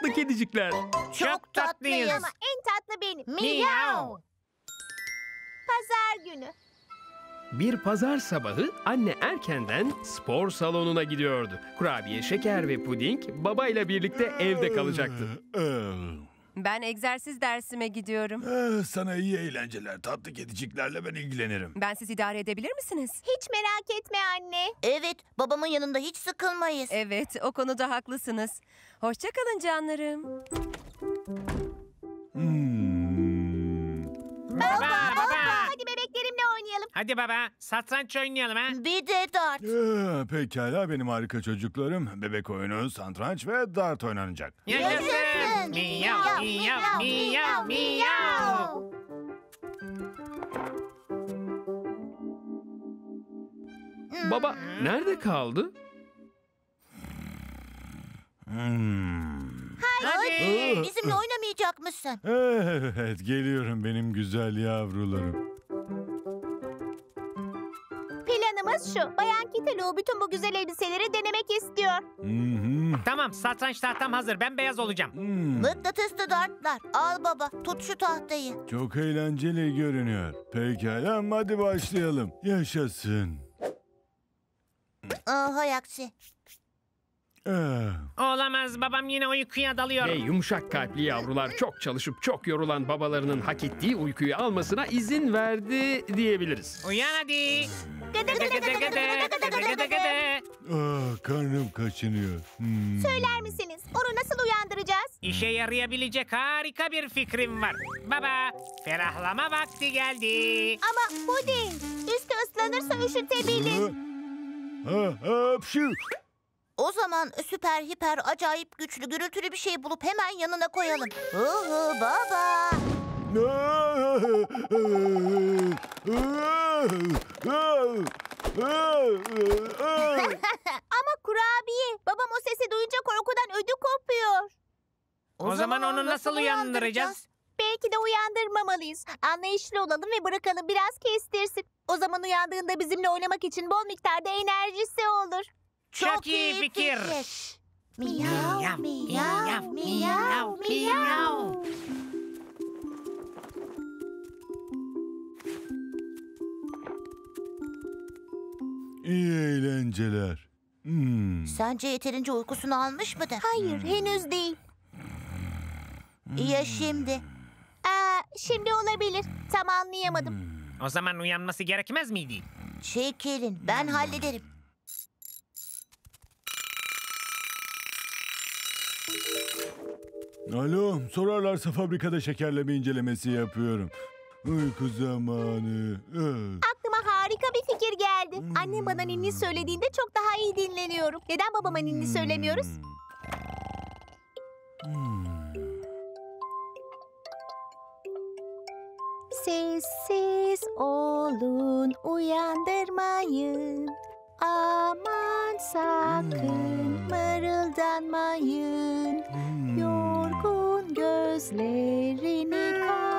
tatlı kedicikler. Çok tatlıyız. Ama en tatlı benim. Miyav. Pazar günü. Bir pazar sabahı anne erkenden spor salonuna gidiyordu. Kurabiye, şeker ve puding babayla birlikte evde kalacaktı. Ben egzersiz dersime gidiyorum. Eh, Sana iyi eğlenceler. Tatlı kediciklerle ben ilgilenirim. Ben siz idare edebilir misiniz? Hiç merak etme anne. Evet, babamın yanında hiç sıkılmayız. Evet, o konuda haklısınız. Hoşçakalın canlarım. Hmm. Baba, baba. Hadi bebeklerimle oynayalım. Hadi baba satranç oynayalım ha. Bir de dart. Eh, Pekala benim harika çocuklarım. Bebek oyunu, satranç ve dart oynanacak. Yaşasın. Miyav miyav miyav miyav. Baba nerede kaldı? Hmm. Hadi. Bizimle oynamayacak mısın? Evet geliyorum benim güzel yavrularım. Planımız şu. Bayan Kitelu bütün bu güzel elbiseleri denemek istiyor. Tamam satranç tahtam hazır ben beyaz olacağım. Hmm. Mıknatıslı dartlar. Al baba, tut şu tahtayı. Çok eğlenceli görünüyor. Pekala hadi başlayalım. Yaşasın. Aa, hay aksi. Eh, Olamaz babam yine uykuya dalıyor. Ve yumuşak kalpli yavrular çok çalışıp çok yorulan babalarının hak ettiği uykuyu almasına izin verdi diyebiliriz. Uyan hadi. Gıdı gıdı Gıdı gıdı gıdı gıdı ah, karnım kaçınıyor. Hmm. Söyler misiniz? Onu nasıl uyandıracağız? İşe yarayabilecek harika bir fikrim var. Baba ferahlama vakti geldi. Ama puding. Üstü ıslanırsa üşütebilir. Ha, hapşu. O zaman süper hiper acayip güçlü gürültülü bir şey bulup hemen yanına koyalım. Uhu baba. Ama kurabiye. Babam o sesi duyunca korkudan ödü kopuyor. O zaman onu nasıl uyandıracağız? Belki de uyandırmamalıyız. Anlayışlı olalım ve bırakalım biraz kestirsin. O zaman uyandığında bizimle oynamak için bol miktarda enerjisi olur. Çok iyi fikir. Miyav, miyav, miyav, miyav. İyi eğlenceler. Hmm. Sence yeterince uykusunu almış mıdır? Hayır, henüz değil. Ya şimdi? Aa, şimdi olabilir. Tam anlayamadım. O zaman uyanması gerekmez miydi? Çekilin, ben hallederim. Alo, sorarlarsa fabrikada şekerleme incelemesi yapıyorum. Uyku zamanı. Aklıma harika bir fikir geldi. Annem bana ninni söylediğinde çok daha iyi dinleniyorum. Neden babama ninni söylemiyoruz? Hmm. Sessiz olun, uyandırmayın. Aman sakın mırıldanmayın. Hmm. Gözlerini kapa.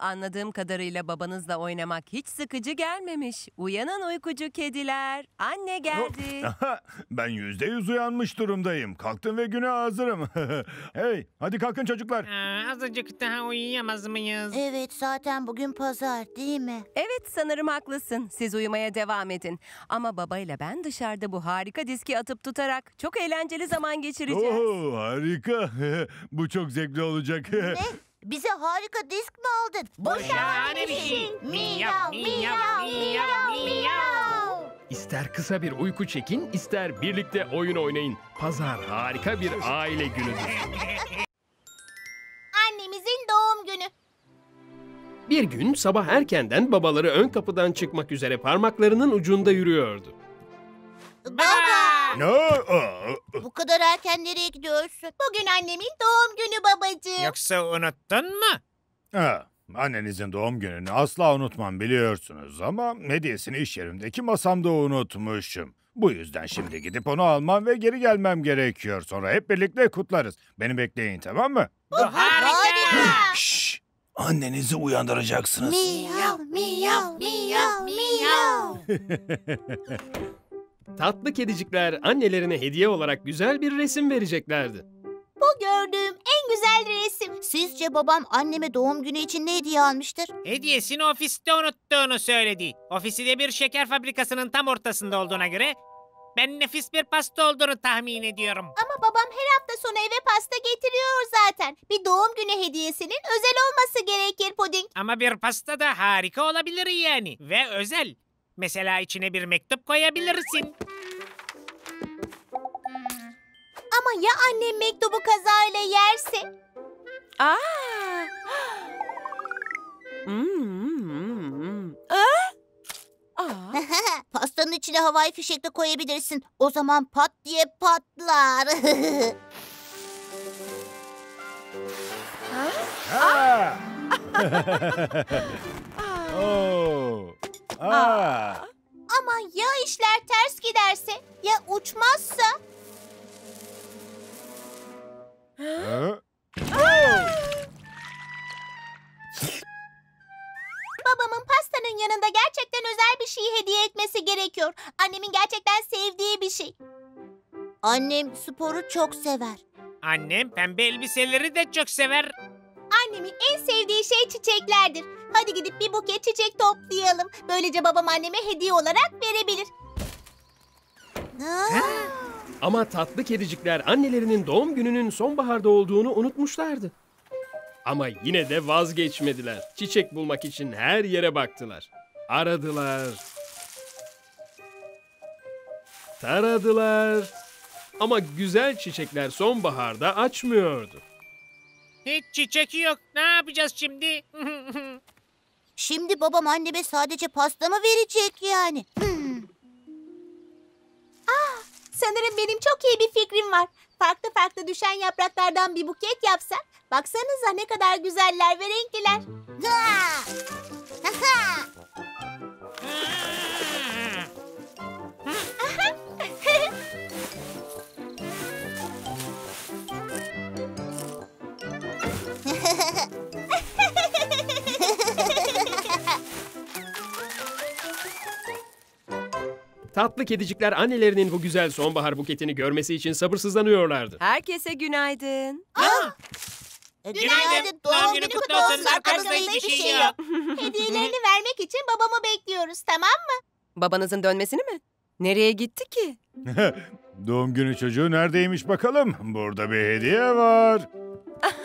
Anladığım kadarıyla babanızla oynamak hiç sıkıcı gelmemiş. Uyanın uykucu kediler. Anne geldi. Aha, ben yüzde yüz uyanmış durumdayım. Kalktım ve güne hazırım. hey, hadi kalkın çocuklar. Aa, azıcık daha uyuyamaz mıyız? Evet, zaten bugün pazar değil mi? Evet sanırım haklısın. Siz uyumaya devam edin. Ama babayla ben dışarıda bu harika diski atıp tutarak çok eğlenceli zaman geçireceğiz. Oo, harika. Bu çok zevkli olacak. Ne? Bize harika disk mi aldın? Bu şahane bir şey. Miyav miyav miyav miyav. İster kısa bir uyku çekin, ister birlikte oyun oynayın. Pazar harika bir aile günüdür. Annemizin doğum günü. Bir gün sabah erkenden babaları ön kapıdan çıkmak üzere parmaklarının ucunda yürüyordu. Baba! Ne? Aa, Bu kadar erken nereye gidiyorsun? Bugün annemin doğum günü babacığım. Yoksa unuttun mu? Ha, annenizin doğum gününü asla unutmam biliyorsunuz ama hediyesini iş yerimdeki masamda unutmuşum. Bu yüzden şimdi gidip onu almam ve geri gelmem gerekiyor. Sonra hep birlikte kutlarız. Beni bekleyin tamam mı? Bu harika. Şşş! Annenizi uyandıracaksınız. Miyav, miyav, miyav, miyav. Tatlı kedicikler annelerine hediye olarak güzel bir resim vereceklerdi. Bu gördüğüm en güzel resim. Sizce babam anneme doğum günü için ne hediye almıştır? Hediyesini ofiste unuttuğunu söyledi. Ofisi de bir şeker fabrikasının tam ortasında olduğuna göre ben nefis bir pasta olduğunu tahmin ediyorum. Ama babam her hafta sonu eve pasta getiriyor zaten. Bir doğum günü hediyesinin özel olması gerekir puding. Ama bir pasta da harika olabilir yani ve özel. Mesela içine bir mektup koyabilirsin. Ama ya annem mektubu kazayla yerse? Aa! Hmm, hmm, hmm. Aa! Aa! Pastanın içine havai fişek de koyabilirsin. O zaman pat diye patlar. Ha! Oo! Aa! Ama ya işler ters giderse? Ya uçmazsa? Ha? Babamın pastanın yanında gerçekten özel bir şey hediye etmesi gerekiyor. Annemin gerçekten sevdiği bir şey. Annem sporu çok sever. Annem pembe elbiseleri de çok sever. Annemin en sevdiği şey çiçeklerdir. Hadi gidip bir buket çiçek toplayalım. Böylece babam anneme hediye olarak verebilir. Ama tatlı kedicikler annelerinin doğum gününün sonbaharda olduğunu unutmuşlardı. Ama yine de vazgeçmediler. Çiçek bulmak için her yere baktılar. Aradılar. Taradılar. Ama güzel çiçekler sonbaharda açmıyordu. Hiç çiçek yok. Ne yapacağız şimdi? Şimdi babam anneme sadece pasta mı verecek yani? Hmm. Sanırım benim çok iyi bir fikrim var. Farklı farklı düşen yapraklardan bir buket yapsak. Baksanıza ne kadar güzeller ve renkliler. Tatlı kedicikler annelerinin bu güzel sonbahar buketini görmesi için sabırsızlanıyorlardı. Herkese günaydın. E, Günaydın. Doğum günü kutlu olsun. Arkanızda hiçbir şey yok. Hediyelerini vermek için babamı bekliyoruz tamam mı? Babanızın dönmesini mi? Nereye gitti ki? Doğum günü çocuğu neredeymiş bakalım? Burada bir hediye var.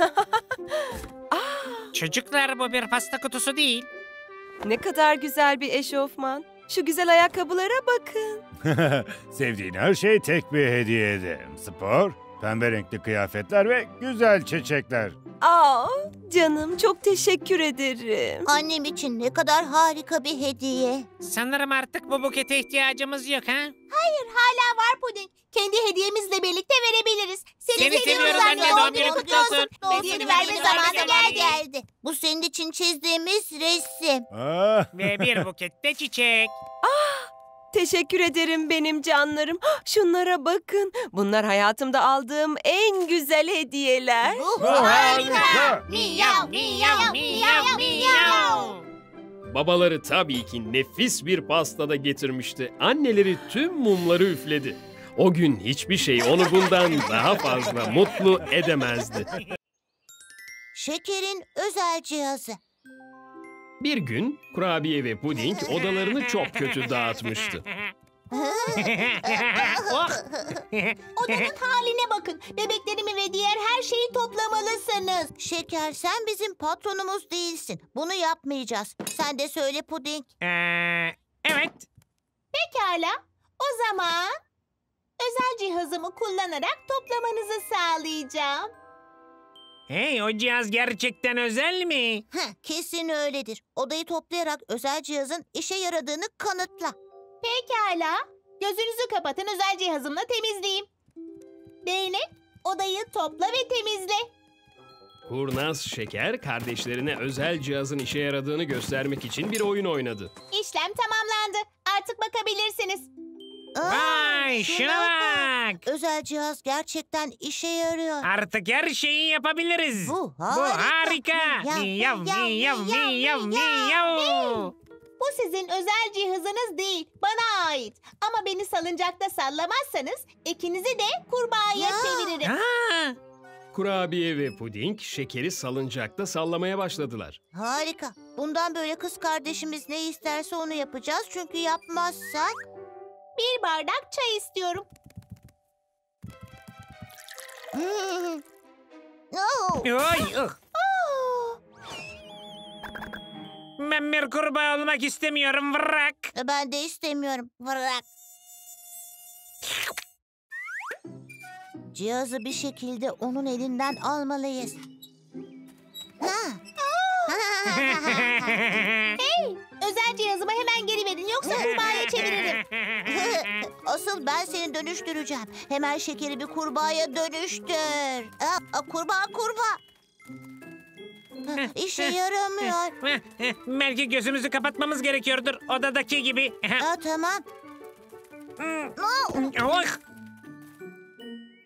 Çocuklar bu bir pasta kutusu değil. Ne kadar güzel bir eşofman. Şu güzel ayakkabılara bakın. Sevdiğin her şey tek bir hediyede. Spor, pembe renkli kıyafetler ve güzel çiçekler. Aa, canım çok teşekkür ederim. Annem için ne kadar harika bir hediye. Sanırım artık bu bukete ihtiyacımız yok ha? Hayır hala var puding. Kendi hediyemizle birlikte verebiliriz. Seni, Seni seviyoruz anne, doğum günün kutlu olsun. Hediyeni verme zamanı geldi. geldi. Bu senin için çizdiğimiz resim. Ah, Ve bir bukette çiçek. Teşekkür ederim benim canlarım. Şunlara bakın. Bunlar hayatımda aldığım en güzel hediyeler. Bu harika. Miyav, miyav, miyav, miyav. Babaları tabii ki nefis bir pastada getirmişti. Anneleri tüm mumları üfledi. O gün hiçbir şey onu bundan daha fazla mutlu edemezdi. Şekerin özel cihazı. Bir gün kurabiye ve puding odalarını çok kötü dağıtmıştı. oh, Odanın haline bakın. Bebeklerimi ve diğer her şeyi toplamalısınız. Şeker sen bizim patronumuz değilsin. Bunu yapmayacağız. Sen de söyle puding. ee, evet. Pekala. O zaman özel cihazımı kullanarak toplamanızı sağlayacağım. Hey o cihaz gerçekten özel mi? Heh, kesin öyledir. Odayı toplayarak özel cihazın işe yaradığını kanıtla. Pekala. Gözünüzü kapatın özel cihazımla temizleyeyim. Zeynep odayı topla ve temizle. Kurnaz Şeker kardeşlerine özel cihazın işe yaradığını göstermek için bir oyun oynadı. İşlem tamamlandı. Artık bakabilirsiniz. Aa, Vay şuna bak. Özel cihaz gerçekten işe yarıyor. Artık her şeyi yapabiliriz. Bu Bu harika. harika. Miyav, Miyav miyav, miyav miyav, miyav miyav. miyav. Bu sizin özel cihazınız değil, bana ait. Ama beni salıncakta sallamazsanız ikinizi de kurbağaya Ya. çeviririm. Ha, Kurabiye ve puding şekeri salıncakta sallamaya başladılar. Harika. Bundan böyle kız kardeşimiz ne isterse onu yapacağız. Çünkü yapmazsak... Bir bardak çay istiyorum. Ih. Ben bir kurbağa olmak istemiyorum. Bırak. Ben de istemiyorum. Bırak. Cihazı bir şekilde onun elinden almalıyız. Ha. Özel cihazımı hemen geri verin yoksa kurbağaya çeviririm. Asıl ben seni dönüştüreceğim. Hemen şekeri bir kurbağaya dönüştür. Aa, kurbağa kurbağa. İşe yaramıyor. Belki gözümüzü kapatmamız gerekiyordur. Odadaki gibi. Aa, tamam. Oy,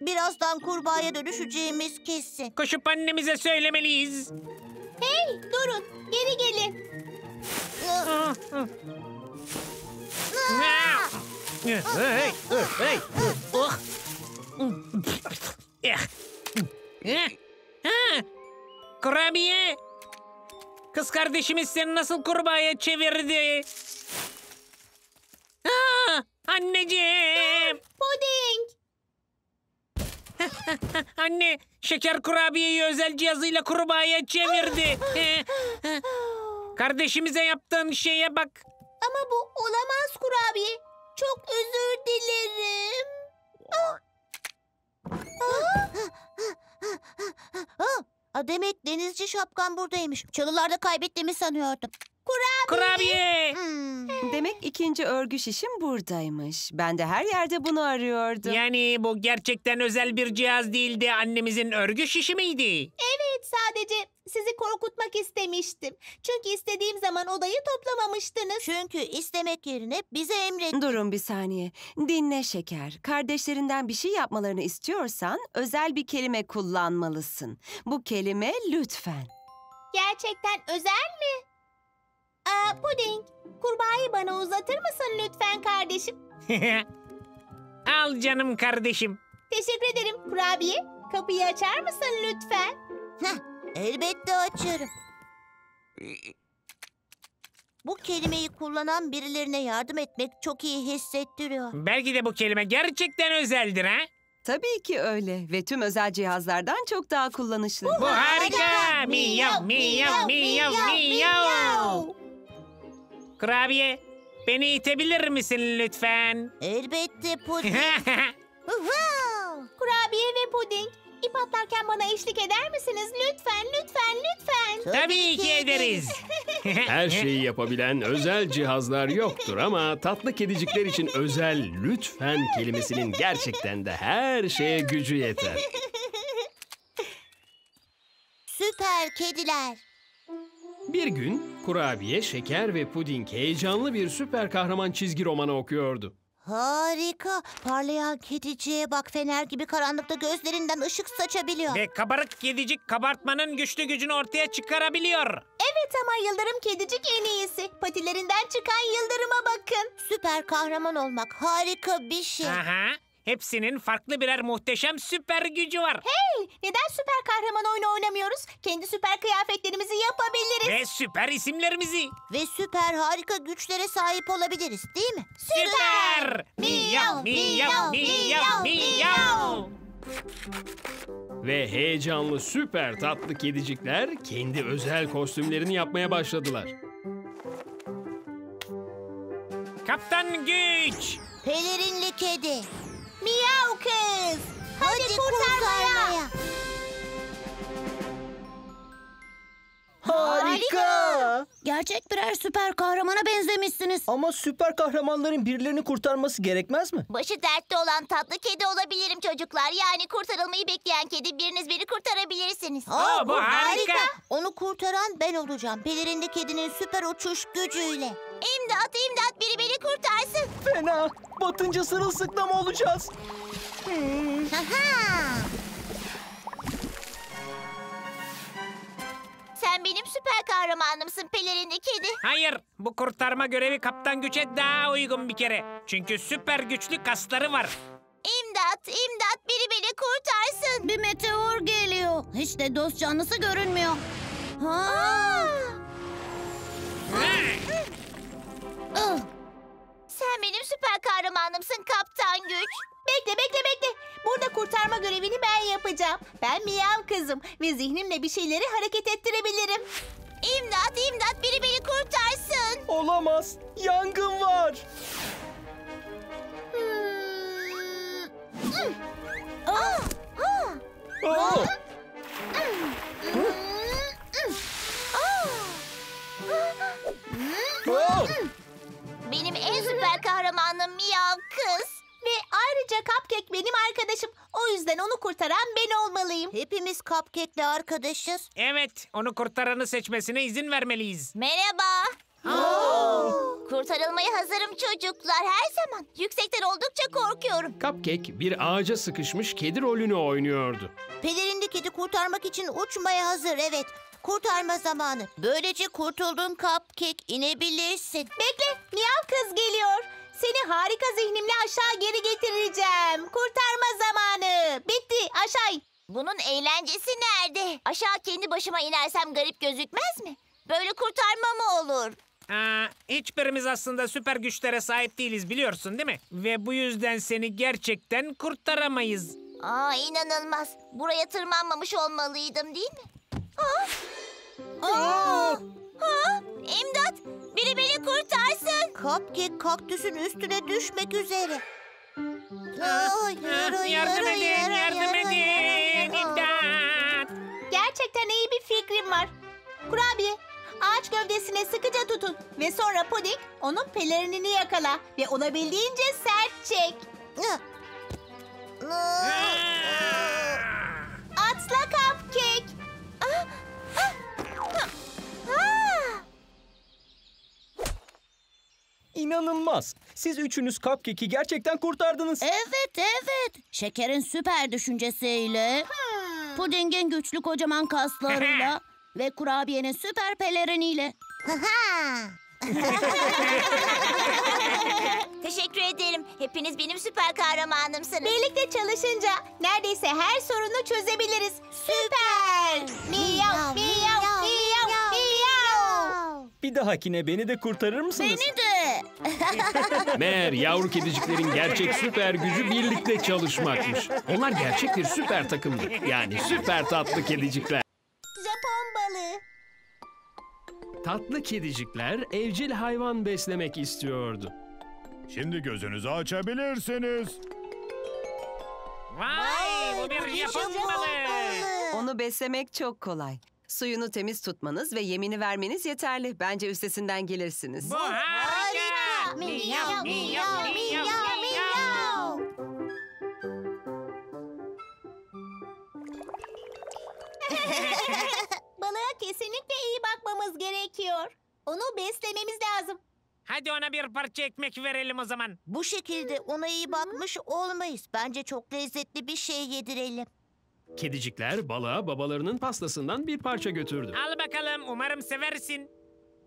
Birazdan kurbağaya dönüşeceğimiz kesin. koşup annemize söylemeliyiz. Hey durun geri gelin. Ha, Kurabiye. Kız kardeşimiz seni nasıl kurbağaya çevirdi? Aa, anneciğim. Puding. Anne, şeker kurabiyeyi özel cihazıyla kurbağaya çevirdi. Kardeşimize yaptığın şeye bak. Ama bu olamaz kurabiye. Çok özür dilerim. Aa, demek denizci şapkan buradaymış. Çalılarda kaybettiğimi sanıyordum. Kurabiye. Hmm. Demek ikinci örgü şişim buradaymış. Ben de her yerde bunu arıyordum. Yani bu gerçekten özel bir cihaz değildi. Annemizin örgü şişi miydi? Evet sadece sizi korkutmak istemiştim. Çünkü istediğim zaman odayı toplamamıştınız. Çünkü istemek yerine bize emret. Durun bir saniye. Dinle şeker. Kardeşlerinden bir şey yapmalarını istiyorsan özel bir kelime kullanmalısın. Bu kelime lütfen. Gerçekten özel mi? Aa, Puding, kurbağayı bana uzatır mısın lütfen kardeşim? Al canım kardeşim. Teşekkür ederim kurabiye. Kapıyı açar mısın lütfen? Elbette açarım. Bu kelimeyi kullanan birilerine yardım etmek çok iyi hissettiriyor. Belki de bu kelime gerçekten özeldir ha? Tabii ki öyle ve tüm özel cihazlardan çok daha kullanışlı. Bu harika. Miyav miyav miyav miyav. Kurabiye, beni itebilir misin lütfen? Elbette puding. Kurabiye ve puding. İp atlarken bana eşlik eder misiniz? Lütfen, lütfen, lütfen. Tabii ki ederiz. Her şeyi yapabilen özel cihazlar yoktur ama tatlı kedicikler için özel lütfen kelimesinin gerçekten de her şeye gücü yeter. Süper kediler. Bir gün kurabiye, şeker ve puding heyecanlı bir süper kahraman çizgi romanı okuyordu. Harika. Parlayan kediciye bak fener gibi karanlıkta gözlerinden ışık saçabiliyor. Ve kabarık kedicik kabartmanın güçlü gücünü ortaya çıkarabiliyor. Evet ama Yıldırım kedicik en iyisi. Patilerinden çıkan yıldırıma bakın. Süper kahraman olmak harika bir şey. Aha. Hepsinin farklı birer muhteşem süper gücü var. Hey, neden süper kahraman oyunu oynamıyoruz? Kendi süper kıyafetlerimizi yapabiliriz. Ve süper isimlerimizi. Ve süper harika güçlere sahip olabiliriz değil mi? Süper! Miyav miyav miyav miyav. Ve heyecanlı süper tatlı kedicikler kendi özel kostümlerini yapmaya başladılar. Kaptan güç. Pelerinli kedi. Miyav kız. Hadi, Hadi kurtarmaya. kurtarmaya. Harika! Gerçek birer süper kahramana benzemişsiniz. Ama süper kahramanların birilerini kurtarması gerekmez mi? Başı dertte olan tatlı kedi olabilirim çocuk. çocuklar. Yani kurtarılmayı bekleyen kedi biriniz beni kurtarabilirsiniz. Aa, bu harika. Onu kurtaran ben olacağım. Pelerinli kedinin süper uçuş gücüyle. İmdat imdat biri beni kurtarsın. Fena. Batınca sırılsıklam olacağız. Aha! Sen benim süper kahramanımsın pelerinli kedi. Hayır, bu kurtarma görevi Kaptan Güç'e daha uygun bir kere. Çünkü süper güçlü kasları var. İmdat imdat biri beni kurtarsın. Bir meteor geliyor. Hiç de dost canlısı görünmüyor. Ha! Ah! Sen benim süper kahramanımsın kaptan güç. Bekle bekle bekle. Burada kurtarma görevini ben yapacağım. Ben miyav kızım ve zihnimle bir şeyleri hareket ettirebilirim. İmdat imdat biri beni kurtarsın. Olamaz. Yangın var. Ah, ah, Aa! Cupcake'le arkadaşız. Evet, onu kurtaranı seçmesine izin vermeliyiz. Merhaba. Kurtarılmaya hazırım çocuklar her zaman. Yüksekten oldukça korkuyorum. Cupcake bir ağaca sıkışmış kedi rolünü oynuyordu. Pelerinli kedi kurtarmak için uçmaya hazır evet. Kurtarma zamanı. Böylece kurtuldun Cupcake inebilirsin. Bekle miyav kız geliyor. Seni harika zihnimle aşağı geri getireceğim. Kurtarma zamanı. Bitti aşağı. in. Bunun eğlencesi nerede? Aşağı kendi başıma inersem garip gözükmez mi? Böyle kurtarma mı olur? Aa, hiçbirimiz aslında süper güçlere sahip değiliz biliyorsun değil mi? Ve bu yüzden seni gerçekten kurtaramayız. Aa inanılmaz. Buraya tırmanmamış olmalıydım değil mi? Aa! Ha? İmdat! Biri beni kurtarsın. Cupcake kaktüsün üstüne düşmek üzere. Ah, yardım edin, yardım yürü, edin. İmdat! Gerçekten iyi bir fikrim var. Kurabiye ağaç gövdesine sıkıca tutun. Ve sonra Puding onun pelerinini yakala. Ve olabildiğince sert çek. Ah. Ah. Atla Cupcake. Ah! İnanılmaz. Siz üçünüz Cupcake'i gerçekten kurtardınız. Evet evet. Şekerin süper düşüncesiyle, pudingin güçlü kocaman kaslarıyla ve kurabiyenin süper peleriniyle. Teşekkür ederim. Hepiniz benim süper kahramanımsınız. Birlikte çalışınca neredeyse her sorunu çözebiliriz. Süper. Miyav, miyav, miyav, miyav. Bir dahakine beni de kurtarır mısınız? Beni de. Meğer yavru kediciklerin gerçek süper gücü birlikte çalışmakmış. Onlar gerçek bir süper takımdı. Yani süper tatlı kedicikler. Japon balığı. Tatlı kedicikler evcil hayvan beslemek istiyordu. Şimdi gözünüzü açabilirsiniz. Vay, bu bir Japon balığı. Onu beslemek çok kolay. Suyunu temiz tutmanız ve yemini vermeniz yeterli. Bence üstesinden gelirsiniz. Bu Miyav, miyav, miyav, miyav. Balığa kesinlikle iyi bakmamız gerekiyor. Onu beslememiz lazım. Hadi ona bir parça ekmek verelim o zaman. Bu şekilde ona iyi bakmış olmayız. Bence çok lezzetli bir şey yedirelim. Kedicikler balığa babalarının pastasından bir parça götürdü. Al bakalım, umarım seversin.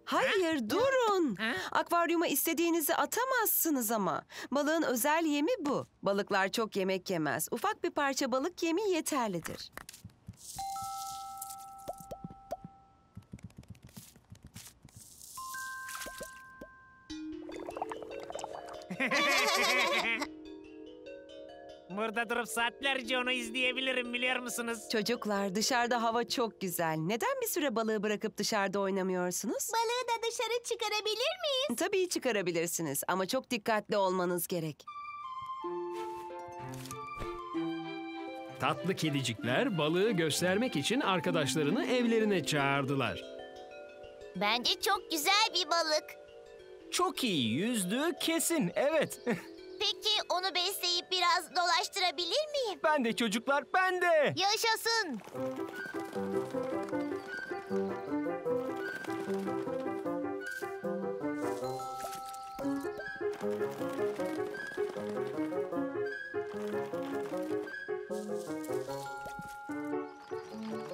Hayır durun. Akvaryuma istediğinizi atamazsınız ama. Balığın özel yemi bu. Balıklar çok yemek yemez. Ufak bir parça balık yemi yeterlidir. Burada durup saatlerce onu izleyebilirim biliyor musunuz? Çocuklar dışarıda hava çok güzel. Neden bir süre balığı bırakıp dışarıda oynamıyorsunuz? Balığı da dışarı çıkarabilir miyiz? Tabii çıkarabilirsiniz ama çok dikkatli olmanız gerek. Tatlı kedicikler balığı göstermek için arkadaşlarını evlerine çağırdılar. Bence çok güzel bir balık. Çok iyi yüzdüğü kesin. Evet. Peki onu besleyip biraz dolaştırabilir miyim? Ben de çocuklar ben de. Yaşasın.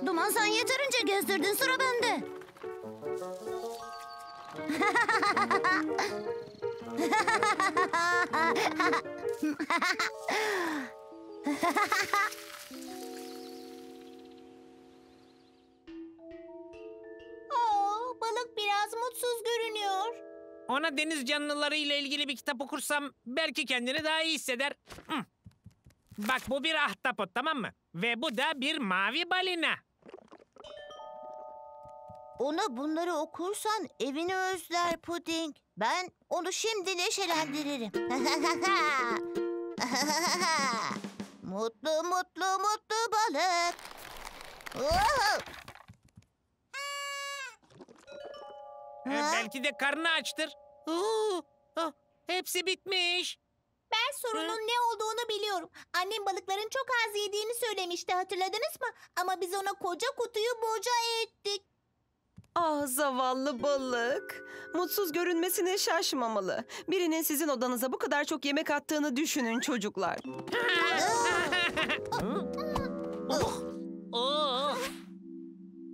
Duman sen yeterince gezdirdin sıra bende. Oo, balık biraz mutsuz görünüyor. Ona deniz canlıları ile ilgili bir kitap okursam belki kendini daha iyi hisseder. Hı. Bak bu bir ahtapot tamam mı? Ve bu da bir mavi balina. Ona bunları okursan evini özler Puding. Ben onu şimdi neşelendiririm. mutlu mutlu mutlu balık. Ee, Ha? belki de karnı açtır. Oo, ah, hepsi bitmiş. Ben sorunun ne olduğunu biliyorum. Annem balıkların çok az yediğini söylemişti hatırladınız mı? Ama biz ona koca kutuyu boca ettik. Ah zavallı balık. Mutsuz görünmesine şaşmamalı. Birinin sizin odanıza bu kadar çok yemek attığını düşünün çocuklar.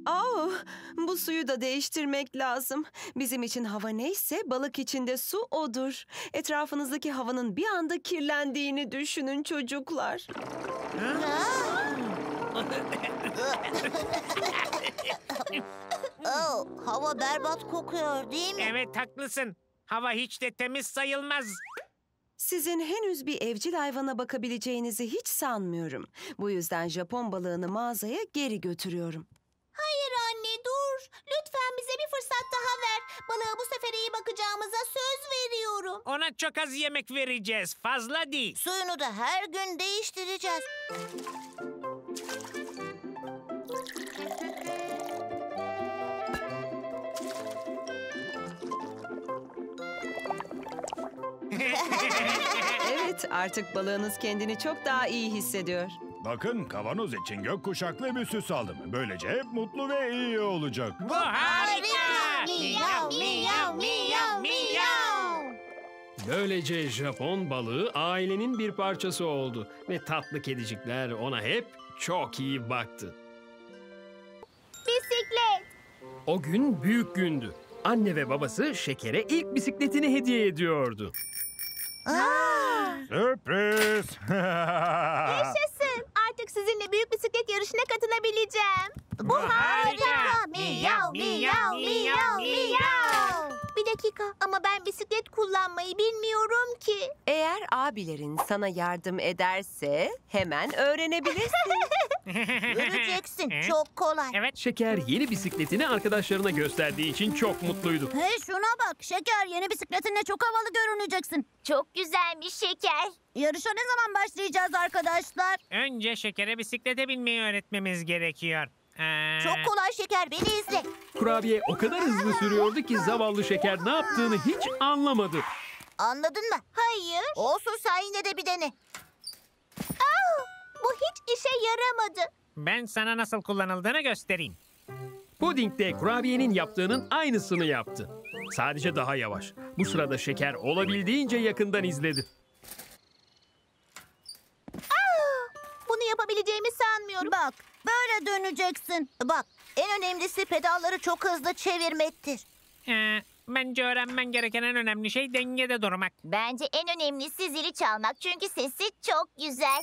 Oh, bu suyu da değiştirmek lazım. Bizim için hava neyse balık için de su odur. Etrafınızdaki havanın bir anda kirlendiğini düşünün çocuklar. Oh, hava berbat kokuyor değil mi? evet haklısın. Hava hiç de temiz sayılmaz. Sizin henüz bir evcil hayvana bakabileceğinizi hiç sanmıyorum. Bu yüzden Japon balığını mağazaya geri götürüyorum. Hayır anne dur. Lütfen bize bir fırsat daha ver. Balığa bu sefer iyi bakacağımıza söz veriyorum. Ona çok az yemek vereceğiz. Fazla değil. Suyunu da her gün değiştireceğiz. Evet, artık balığınız kendini çok daha iyi hissediyor. Bakın kavanoz için gök kuşaklı bir süs aldım. Böylece hep mutlu ve iyi olacak. Bu harika. Miyav, miyav, miyav, miyav. Böylece Japon balığı ailenin bir parçası oldu ve tatlı kedicikler ona hep çok iyi baktı. Bisiklet. O gün büyük gündü. Anne ve babası Şeker'e ilk bisikletini hediye ediyordu. Sürpriz! Yaşasın. Artık sizinle büyük bisiklet yarışına katılabileceğim. bu harika. Miyav, miyav, miyav, miyav. Bir dakika ama ben bisiklet kullanmayı bilmiyorum ki. Eğer abilerin sana yardım ederse hemen öğrenebilirsin. Göreceksin çok kolay. Evet. Şeker yeni bisikletini arkadaşlarına gösterdiği için çok mutluydu. Hey şuna bak Şeker yeni bisikletinle çok havalı görüneceksin. Çok güzelmiş şeker. Yarışa ne zaman başlayacağız arkadaşlar? Önce şekere bisiklete binmeyi öğretmemiz gerekiyor. Ee, Çok kolay Şeker beni izle. Kurabiye o kadar hızlı sürüyordu ki zavallı Şeker ne yaptığını hiç anlamadı. Anladın mı? Hayır. Olsun sen yine de bir dene. Bu hiç işe yaramadı. Ben sana nasıl kullanıldığını göstereyim. Puding de kurabiyenin yaptığının aynısını yaptı. Sadece daha yavaş. Bu sırada Şeker olabildiğince yakından izledi. Döneceksin. Bak en önemlisi pedalları çok hızlı çevirmektir. Ee, bence öğrenmen gereken en önemli şey dengede durmak. Bence en önemlisi zili çalmak çünkü sesi çok güzel.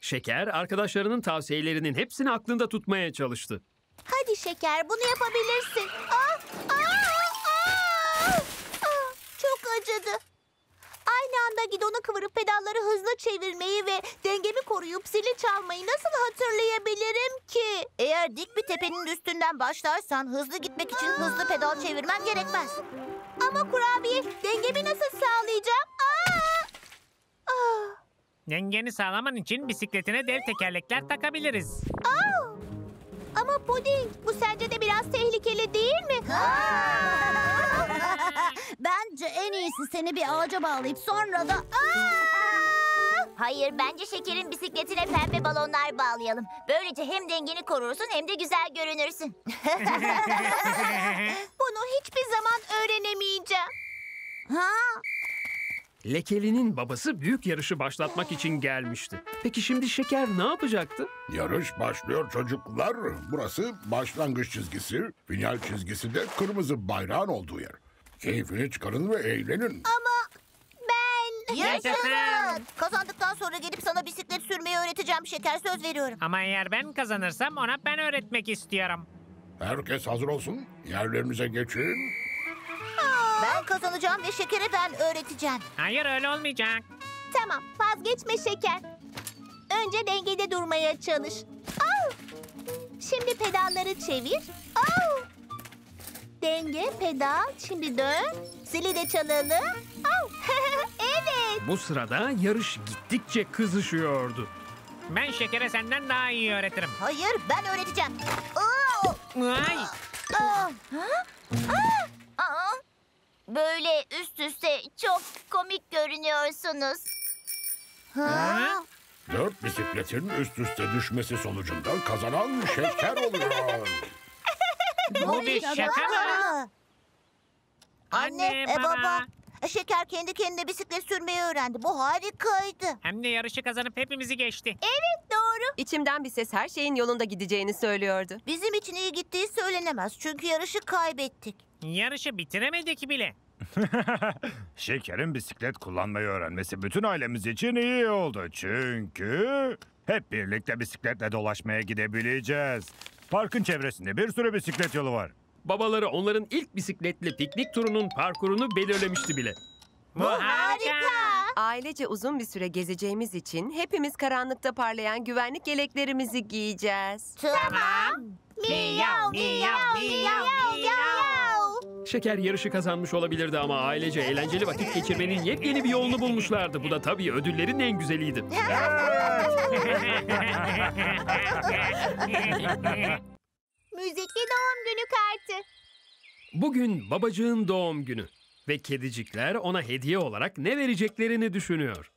Şeker arkadaşlarının tavsiyelerinin hepsini aklında tutmaya çalıştı. Hadi şeker bunu yapabilirsin. Ah, ah, ah, ah, çok acıdı. Aynı anda gidonu kıvırıp pedalları hızlı çevirmeyi ve dengemi koruyup zili çalmayı nasıl hatırlayabilirim ki? Eğer dik bir tepenin üstünden başlarsan hızlı gitmek için hızlı pedal çevirmen gerekmez. Ama kurabiye dengemi nasıl sağlayacağım? Ah! Ah! Dengeni sağlaman için bisikletine dev tekerlekler takabiliriz. Ama puding bu sence de biraz tehlikeli değil mi? Bence en iyisi seni bir ağaca bağlayıp sonra da... Hayır, bence Şeker'in bisikletine pembe balonlar bağlayalım. Böylece hem dengeni korursun hem de güzel görünürsün. Bunu hiçbir zaman öğrenemeyeceğim. Ha? Lekeli'nin babası büyük yarışı başlatmak için gelmişti. Peki şimdi Şeker ne yapacaktı? Yarış başlıyor çocuklar. Burası başlangıç çizgisi, final çizgisi de kırmızı bayrağın olduğu yer. Keyfini çıkarın ve eğlenin. Ben... Yaşasın. Kazandıktan sonra gelip sana bisiklet sürmeyi öğreteceğim Şeker söz veriyorum. Ama eğer ben kazanırsam ona ben öğretmek istiyorum. Herkes hazır olsun. Yerlerinize geçin. Ben kazanacağım ve Şeker'e ben öğreteceğim. Hayır öyle olmayacak. Tamam, vazgeçme Şeker. Önce dengede durmaya çalış. Au! Şimdi pedalları çevir. Au! Denge, pedal. Şimdi dön. Zili de çalalım. Au! evet. Bu sırada yarış gittikçe kızışıyordu. Ben şekere senden daha iyi öğretirim. Hayır ben öğreteceğim. Oo! Ay! Aa! Aa, böyle üst üste çok komik görünüyorsunuz. Ha? Dört bisikletin üst üste düşmesi sonucunda kazanan şeker oluyor. Bu bir şaka mı? Anne, Anne, e, baba. Şeker kendi kendine bisiklet sürmeyi öğrendi. Bu harikaydı. Hem de yarışı kazanıp hepimizi geçti. Doğru. İçimden bir ses her şeyin yolunda gideceğini söylüyordu. Bizim için iyi gittiği söylenemez. Çünkü yarışı kaybettik. Yarışı bitiremedik bile. Şeker'in bisiklet kullanmayı öğrenmesi bütün ailemiz için iyi oldu. Çünkü hep birlikte bisikletle dolaşmaya gidebileceğiz. Parkın çevresinde bir sürü bisiklet yolu var. Babaları onların ilk bisikletli piknik turunun parkurunu belirlemişti bile. Bu harika. Ailece uzun bir süre gezeceğimiz için hepimiz karanlıkta parlayan güvenlik yeleklerimizi giyeceğiz. Tamam. Miyav, miyav, miyav, miyav. Şeker yarışı kazanmış olabilirdi ama ailece eğlenceli vakit geçirmenin yepyeni bir yolunu bulmuşlardı. Bu da tabii ödüllerin en güzeliydi. Müzikli doğum günü kartı. Bugün babacığın doğum günü ve kedicikler ona hediye olarak ne vereceklerini düşünüyor.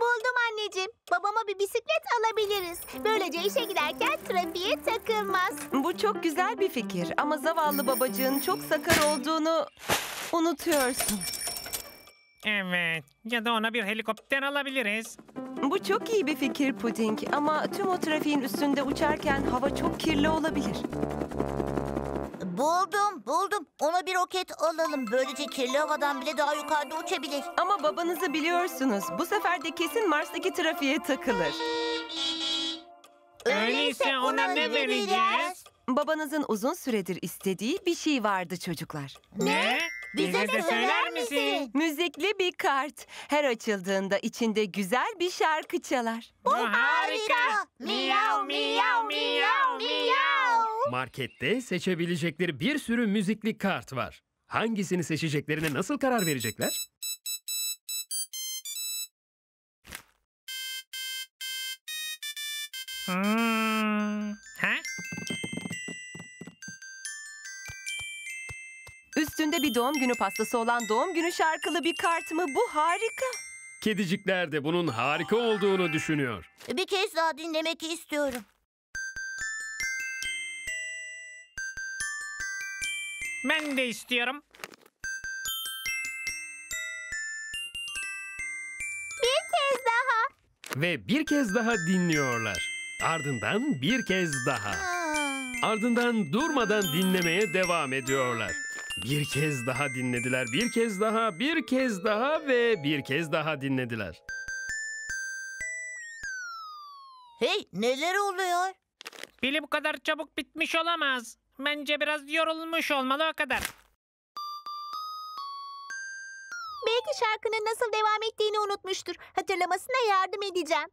Buldum anneciğim. Babama bir bisiklet alabiliriz. Böylece işe giderken trafiğe takılmaz. Bu çok güzel bir fikir ama zavallı babacığın çok sakar olduğunu unutuyorsun. Evet. Ya da ona bir helikopter alabiliriz. Bu çok iyi bir fikir Puding ama tüm o trafiğin üstünde uçarken hava çok kirli olabilir. Buldum, buldum. Ona bir roket alalım. Böylece kirli havadan bile daha yukarıda uçabilir. Ama babanızı biliyorsunuz. Bu sefer de kesin Mars'taki trafiğe takılır. Öyleyse ona ne vereceğiz? Babanızın uzun süredir istediği bir şey vardı çocuklar. Ne? Bize Bize de söyler misin? Müzikli bir kart. Her açıldığında içinde güzel bir şarkı çalar. Bu harika. Miyav, miyav, miyav, miyav. Markette seçebilecekleri bir sürü müzikli kart var. Hangisini seçeceklerine nasıl karar verecekler? Hmm. Ha? Üstünde bir doğum günü pastası olan doğum günü şarkılı bir kart mı? Bu harika. Kedicikler de bunun harika olduğunu düşünüyor. Bir kez daha dinlemek istiyorum. Ben de istiyorum. Ve bir kez daha dinliyorlar. Ardından bir kez daha. Aa. Ardından durmadan dinlemeye devam ediyorlar. Bir kez daha dinlediler, bir kez daha, bir kez daha ve bir kez daha dinlediler. Hey, neler oluyor? Pili bu kadar çabuk bitmiş olamaz. Bence biraz yorulmuş olmalı o kadar. Belki şarkının nasıl devam ettiğini unutmuştur. Hatırlamasına yardım edeceğim.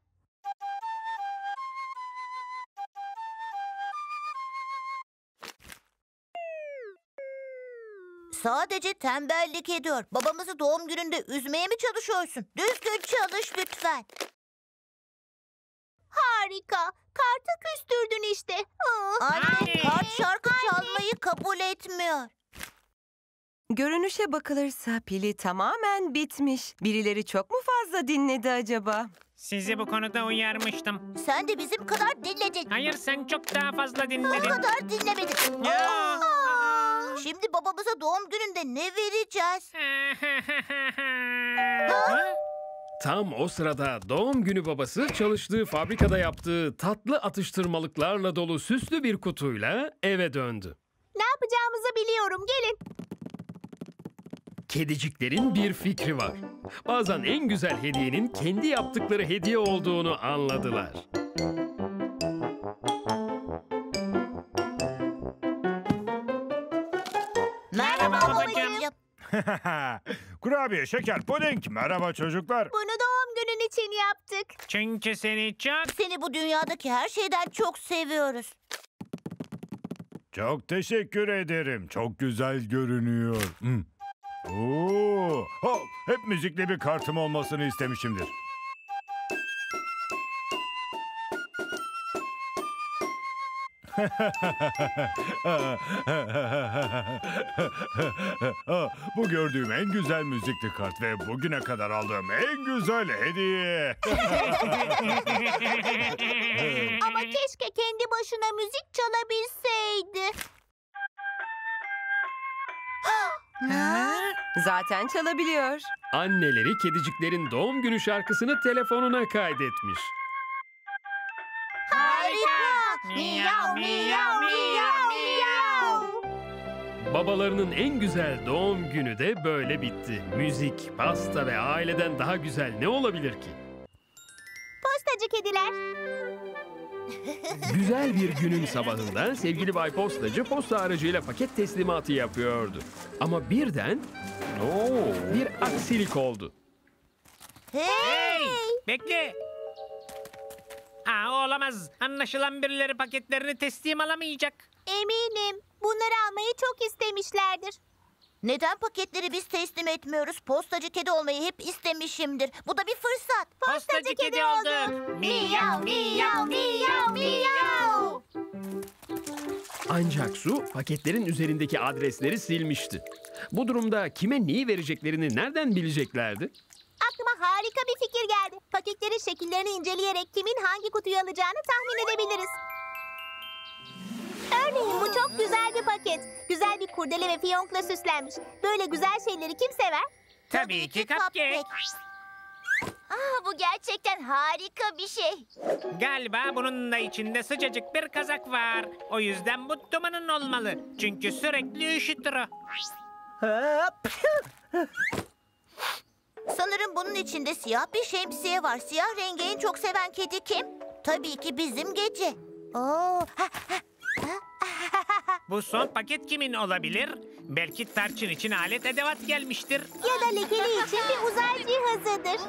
Sadece tembellik ediyor. Babamızı doğum gününde üzmeye mi çalışıyorsun? Düzgün çalış lütfen. Harika. Kartı küstürdün işte. Aa. Anne, Anne. kart şarkı çalmayı kabul etmiyor. Görünüşe bakılırsa pili tamamen bitmiş. Birileri çok mu fazla dinledi acaba? Sizi bu konuda uyarmıştım. Sen de bizim kadar dinledin. Hayır sen çok daha fazla O dinledin. kadar dinlemedin. Ya. Şimdi babamıza doğum gününde ne vereceğiz? Ha? Tam o sırada doğum günü babası çalıştığı fabrikada yaptığı tatlı atıştırmalıklarla dolu süslü bir kutuyla eve döndü. Ne yapacağımızı biliyorum. Gelin. Kediciklerin bir fikri var. Bazen en güzel hediyenin kendi yaptıkları hediye olduğunu anladılar. Kurabiye, şeker, puding. Merhaba çocuklar. Bunu doğum günün için yaptık. Çünkü seni çok... Seni bu dünyadaki her şeyden çok seviyoruz. Çok teşekkür ederim. Çok güzel görünüyor. Hmm. Oo, ho, hep müzikli bir kartım olmasını istemişimdir. Bu gördüğüm en güzel müzikli kart ve bugüne kadar aldığım en güzel hediye. Ama keşke kendi başına müzik çalabilseydi. Zaten çalabiliyor. Anneleri kediciklerin doğum günü şarkısını telefonuna kaydetmiş. Miyav, miyav, miyav, miyav. Babalarının en güzel doğum günü de böyle bitti. Müzik, pasta ve aileden daha güzel ne olabilir ki? Postacı kediler. Güzel bir günün sabahında sevgili Bay Postacı posta aracıyla paket teslimatı yapıyordu. Ama birden oo, bir aksilik oldu. Hey. Bekle. Aa, olamaz. Anlaşılan birileri paketlerini teslim alamayacak. Eminim. Bunları almayı çok istemişlerdir. Neden paketleri biz teslim etmiyoruz? Postacı kedi olmayı hep istemişimdir. Bu da bir fırsat. Postacı kedi olduk. Miyav, miyav, miyav, miyav. Ancak su paketlerin üzerindeki adresleri silmişti. Bu durumda kime neyi vereceklerini nereden bileceklerdi? Aklıma harika bir fikir geldi. Paketlerin şekillerini inceleyerek kimin hangi kutuyu alacağını tahmin edebiliriz. Örneğin bu çok güzel bir paket. Güzel bir kurdele ve fiyonkla süslenmiş. Böyle güzel şeyleri kim sever? Tabii ki cupcake. Ah, bu gerçekten harika bir şey. Galiba bunun da içinde sıcacık bir kazak var. O yüzden bu dumanın olmalı. Çünkü sürekli üşütür o. Sanırım bunun içinde siyah bir şemsiye var. Siyah rengi en çok seven kedi kim? Tabii ki bizim gece. Oo, ha, Bu son paket kimin olabilir? Belki tarçın için alet edevat gelmiştir. Ya da lekeli için bir uzay cihazıdır.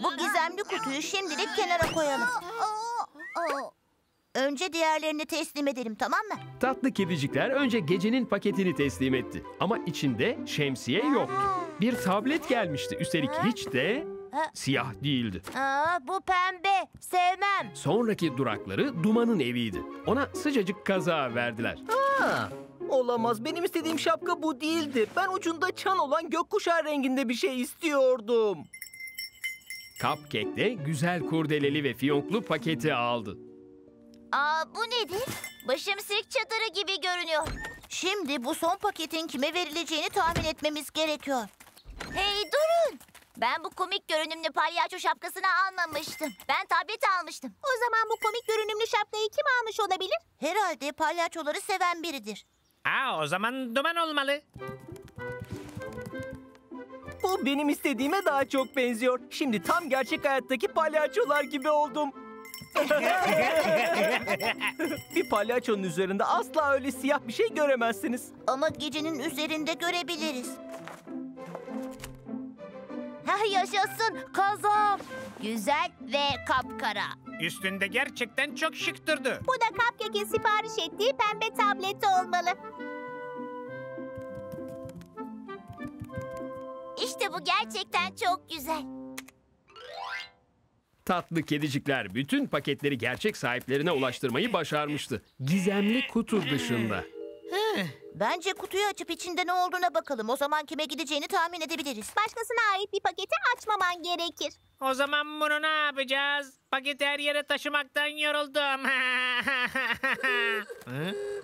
bu gizemli kutuyu şimdilik kenara koyalım. Önce diğerlerini teslim edelim tamam mı? Tatlı kedicikler önce gecenin paketini teslim etti. Ama içinde şemsiye yoktu. Bir tablet gelmişti. Üstelik hiç de siyah değildi. Aa, bu pembe. Sevmem. Sonraki durakları Duman'ın eviydi. Ona sıcacık kaza verdiler. Ha, olamaz. Benim istediğim şapka bu değildi. Ben ucunda çan olan gökkuşağı renginde bir şey istiyordum. Cupcake de güzel kurdeleli ve fiyonklu paketi aldı. Aa, bu nedir? Başım sirk çadırı gibi görünüyor. Şimdi bu son paketin kime verileceğini tahmin etmemiz gerekiyor. Hey durun. Ben bu komik görünümlü palyaço şapkasını almamıştım. Ben tableti almıştım. O zaman bu komik görünümlü şapkayı kim almış olabilir? Herhalde palyaçoları seven biridir. Aa, o zaman duman olmalı. Bu benim istediğime daha çok benziyor. Şimdi tam gerçek hayattaki palyaçolar gibi oldum. bir palyaçonun üzerinde asla öyle siyah bir şey göremezsiniz. Ama gecenin üzerinde görebiliriz. Ha yaşasın kazam. Güzel ve kapkara. Üstünde gerçekten çok şık durdu. Bu da Cupcake'in sipariş ettiği pembe tableti olmalı. İşte bu gerçekten çok güzel. Tatlı kedicikler bütün paketleri gerçek sahiplerine ulaştırmayı başarmıştı. Gizemli kutu dışında. Bence kutuyu açıp içinde ne olduğuna bakalım. O zaman kime gideceğini tahmin edebiliriz. Başkasına ait bir paketi açmaman gerekir. O zaman bunu ne yapacağız? Paketi her yere taşımaktan yoruldum.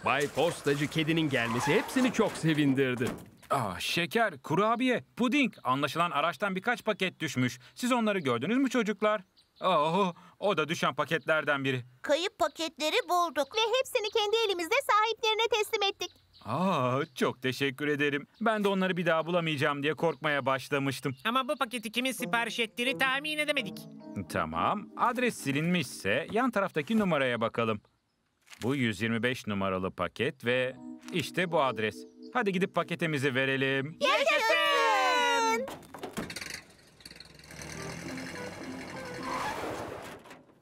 Bay Postacı kedinin gelmesi hepsini çok sevindirdi. Ah şeker, kurabiye, puding. Anlaşılan araçtan birkaç paket düşmüş. Siz onları gördünüz mü çocuklar? Oh, o da düşen paketlerden biri. Kayıp paketleri bulduk. Ve hepsini kendi elimizde sahiplerine teslim ettik. Aa, çok teşekkür ederim. Ben de onları bir daha bulamayacağım diye korkmaya başlamıştım. Ama bu paketi kimin sipariş ettiğini tahmin edemedik. Tamam, adres silinmişse yan taraftaki numaraya bakalım. Bu 125 numaralı paket ve işte bu adres. Hadi gidip paketimizi verelim. Yaşasın!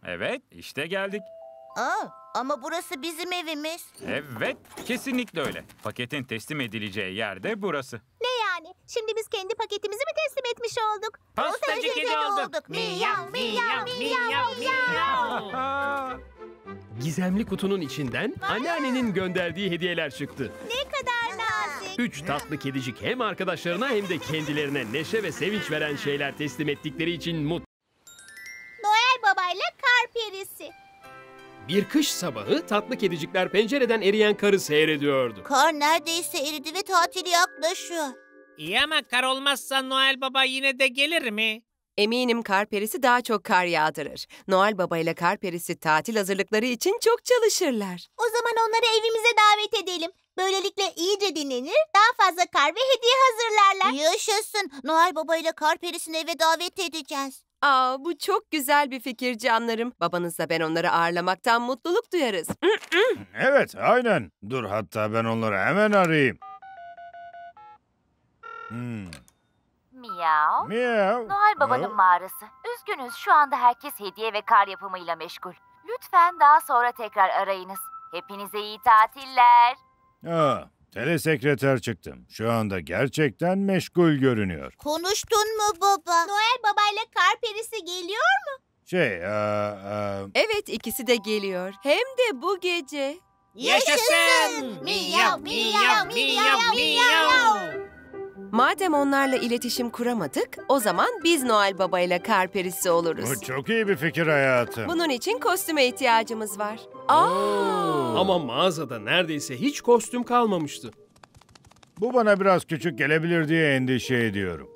Evet, işte geldik. Aa, ama burası bizim evimiz. Evet, kesinlikle öyle. Paketin teslim edileceği yer de burası. Ne yani? Şimdi biz kendi paketimizi mi teslim etmiş olduk? Postacı kedi olduk. Miyav, miyav, miyav, miyav. Gizemli kutunun içinden anneannenin gönderdiği hediyeler çıktı. Ne kadar nazik. Üç tatlı kedicik hem arkadaşlarına hem de kendilerine neşe ve sevinç veren şeyler teslim ettikleri için mutlu. Perisi. Bir kış sabahı tatlı kedicikler pencereden eriyen karı seyrediyordu. Kar neredeyse eridi ve tatil yaklaşıyor. İyi ama kar olmazsa Noel Baba yine de gelir mi? Eminim kar perisi daha çok kar yağdırır. Noel Baba ile kar perisi tatil hazırlıkları için çok çalışırlar. O zaman onları evimize davet edelim. Böylelikle iyice dinlenir, daha fazla kar ve hediye hazırlarlar. Yaşasın. Noel Baba ile kar perisini eve davet edeceğiz. Aa, bu çok güzel bir fikir canlarım. Babanızla ben onları ağırlamaktan mutluluk duyarız. Evet, aynen. Dur hatta ben onları hemen arayayım. Hmm. Miyav. Miyav. Noel Baba'nın mağarası. Üzgünüz şu anda herkes hediye ve kar yapımıyla meşgul. Lütfen daha sonra tekrar arayınız. Hepinize iyi tatiller. Aa, telesekreter çıktım. Şu anda gerçekten meşgul görünüyor. Konuştun mu baba? Noel babayla kar perisi geliyor mu? Şey, aa, aa, Evet ikisi de geliyor. Hem de bu gece. Yaşasın! Miyav, miyav, miyav, miyav. Madem onlarla iletişim kuramadık, o zaman biz Noel Baba ile kar perisi oluruz. bu çok iyi bir fikir hayatım. Bunun için kostüme ihtiyacımız var. Aa! Ama mağazada neredeyse hiç kostüm kalmamıştı. Bu bana biraz küçük gelebilir diye endişe ediyorum.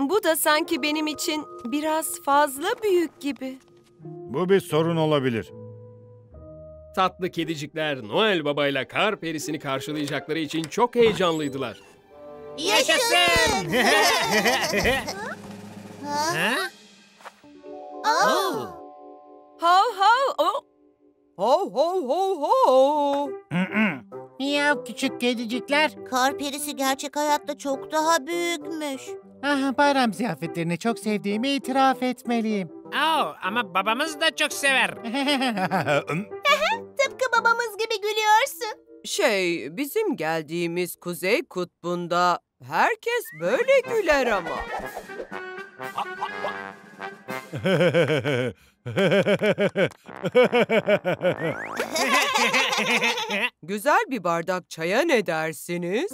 Bu da sanki benim için biraz fazla büyük gibi. Bu bir sorun olabilir. Tatlı kedicikler Noel Baba ile kar perisini karşılayacakları için çok heyecanlıydılar. Yaşasın! ha? Oo. Hav hav o. Hav hav hav hav. Miyav küçük kedicikler. Kar perisi gerçek hayatta çok daha büyükmüş. Ah, bayram ziyafetlerini çok sevdiğimi itiraf etmeliyim. Oo, ama babamız da çok sever. Babamız gibi gülüyorsun. Şey, bizim geldiğimiz Kuzey Kutbu'nda herkes böyle güler ama. Güzel bir bardak çaya ne dersiniz?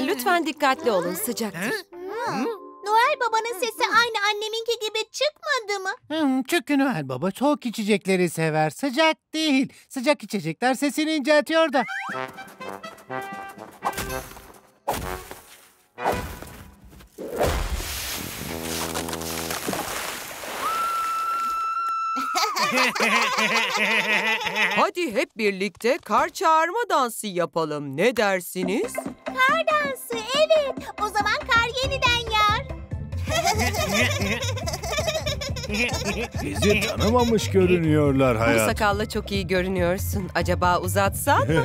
Lütfen dikkatli olun sıcaktır. Noel babanın sesi aynı anneminki gibi çıkmadı mı? Hmm, çünkü Noel Baba soğuk içecekleri sever. Sıcak değil. Sıcak içecekler sesini inceltiyor da. Hadi hep birlikte kar çağırma dansı yapalım. Ne dersiniz? Kar dansı, evet. O zaman kar yeniden. Bizi tanımamış görünüyorlar Bu hayat. sakalla çok iyi görünüyorsun. Acaba uzatsan mı?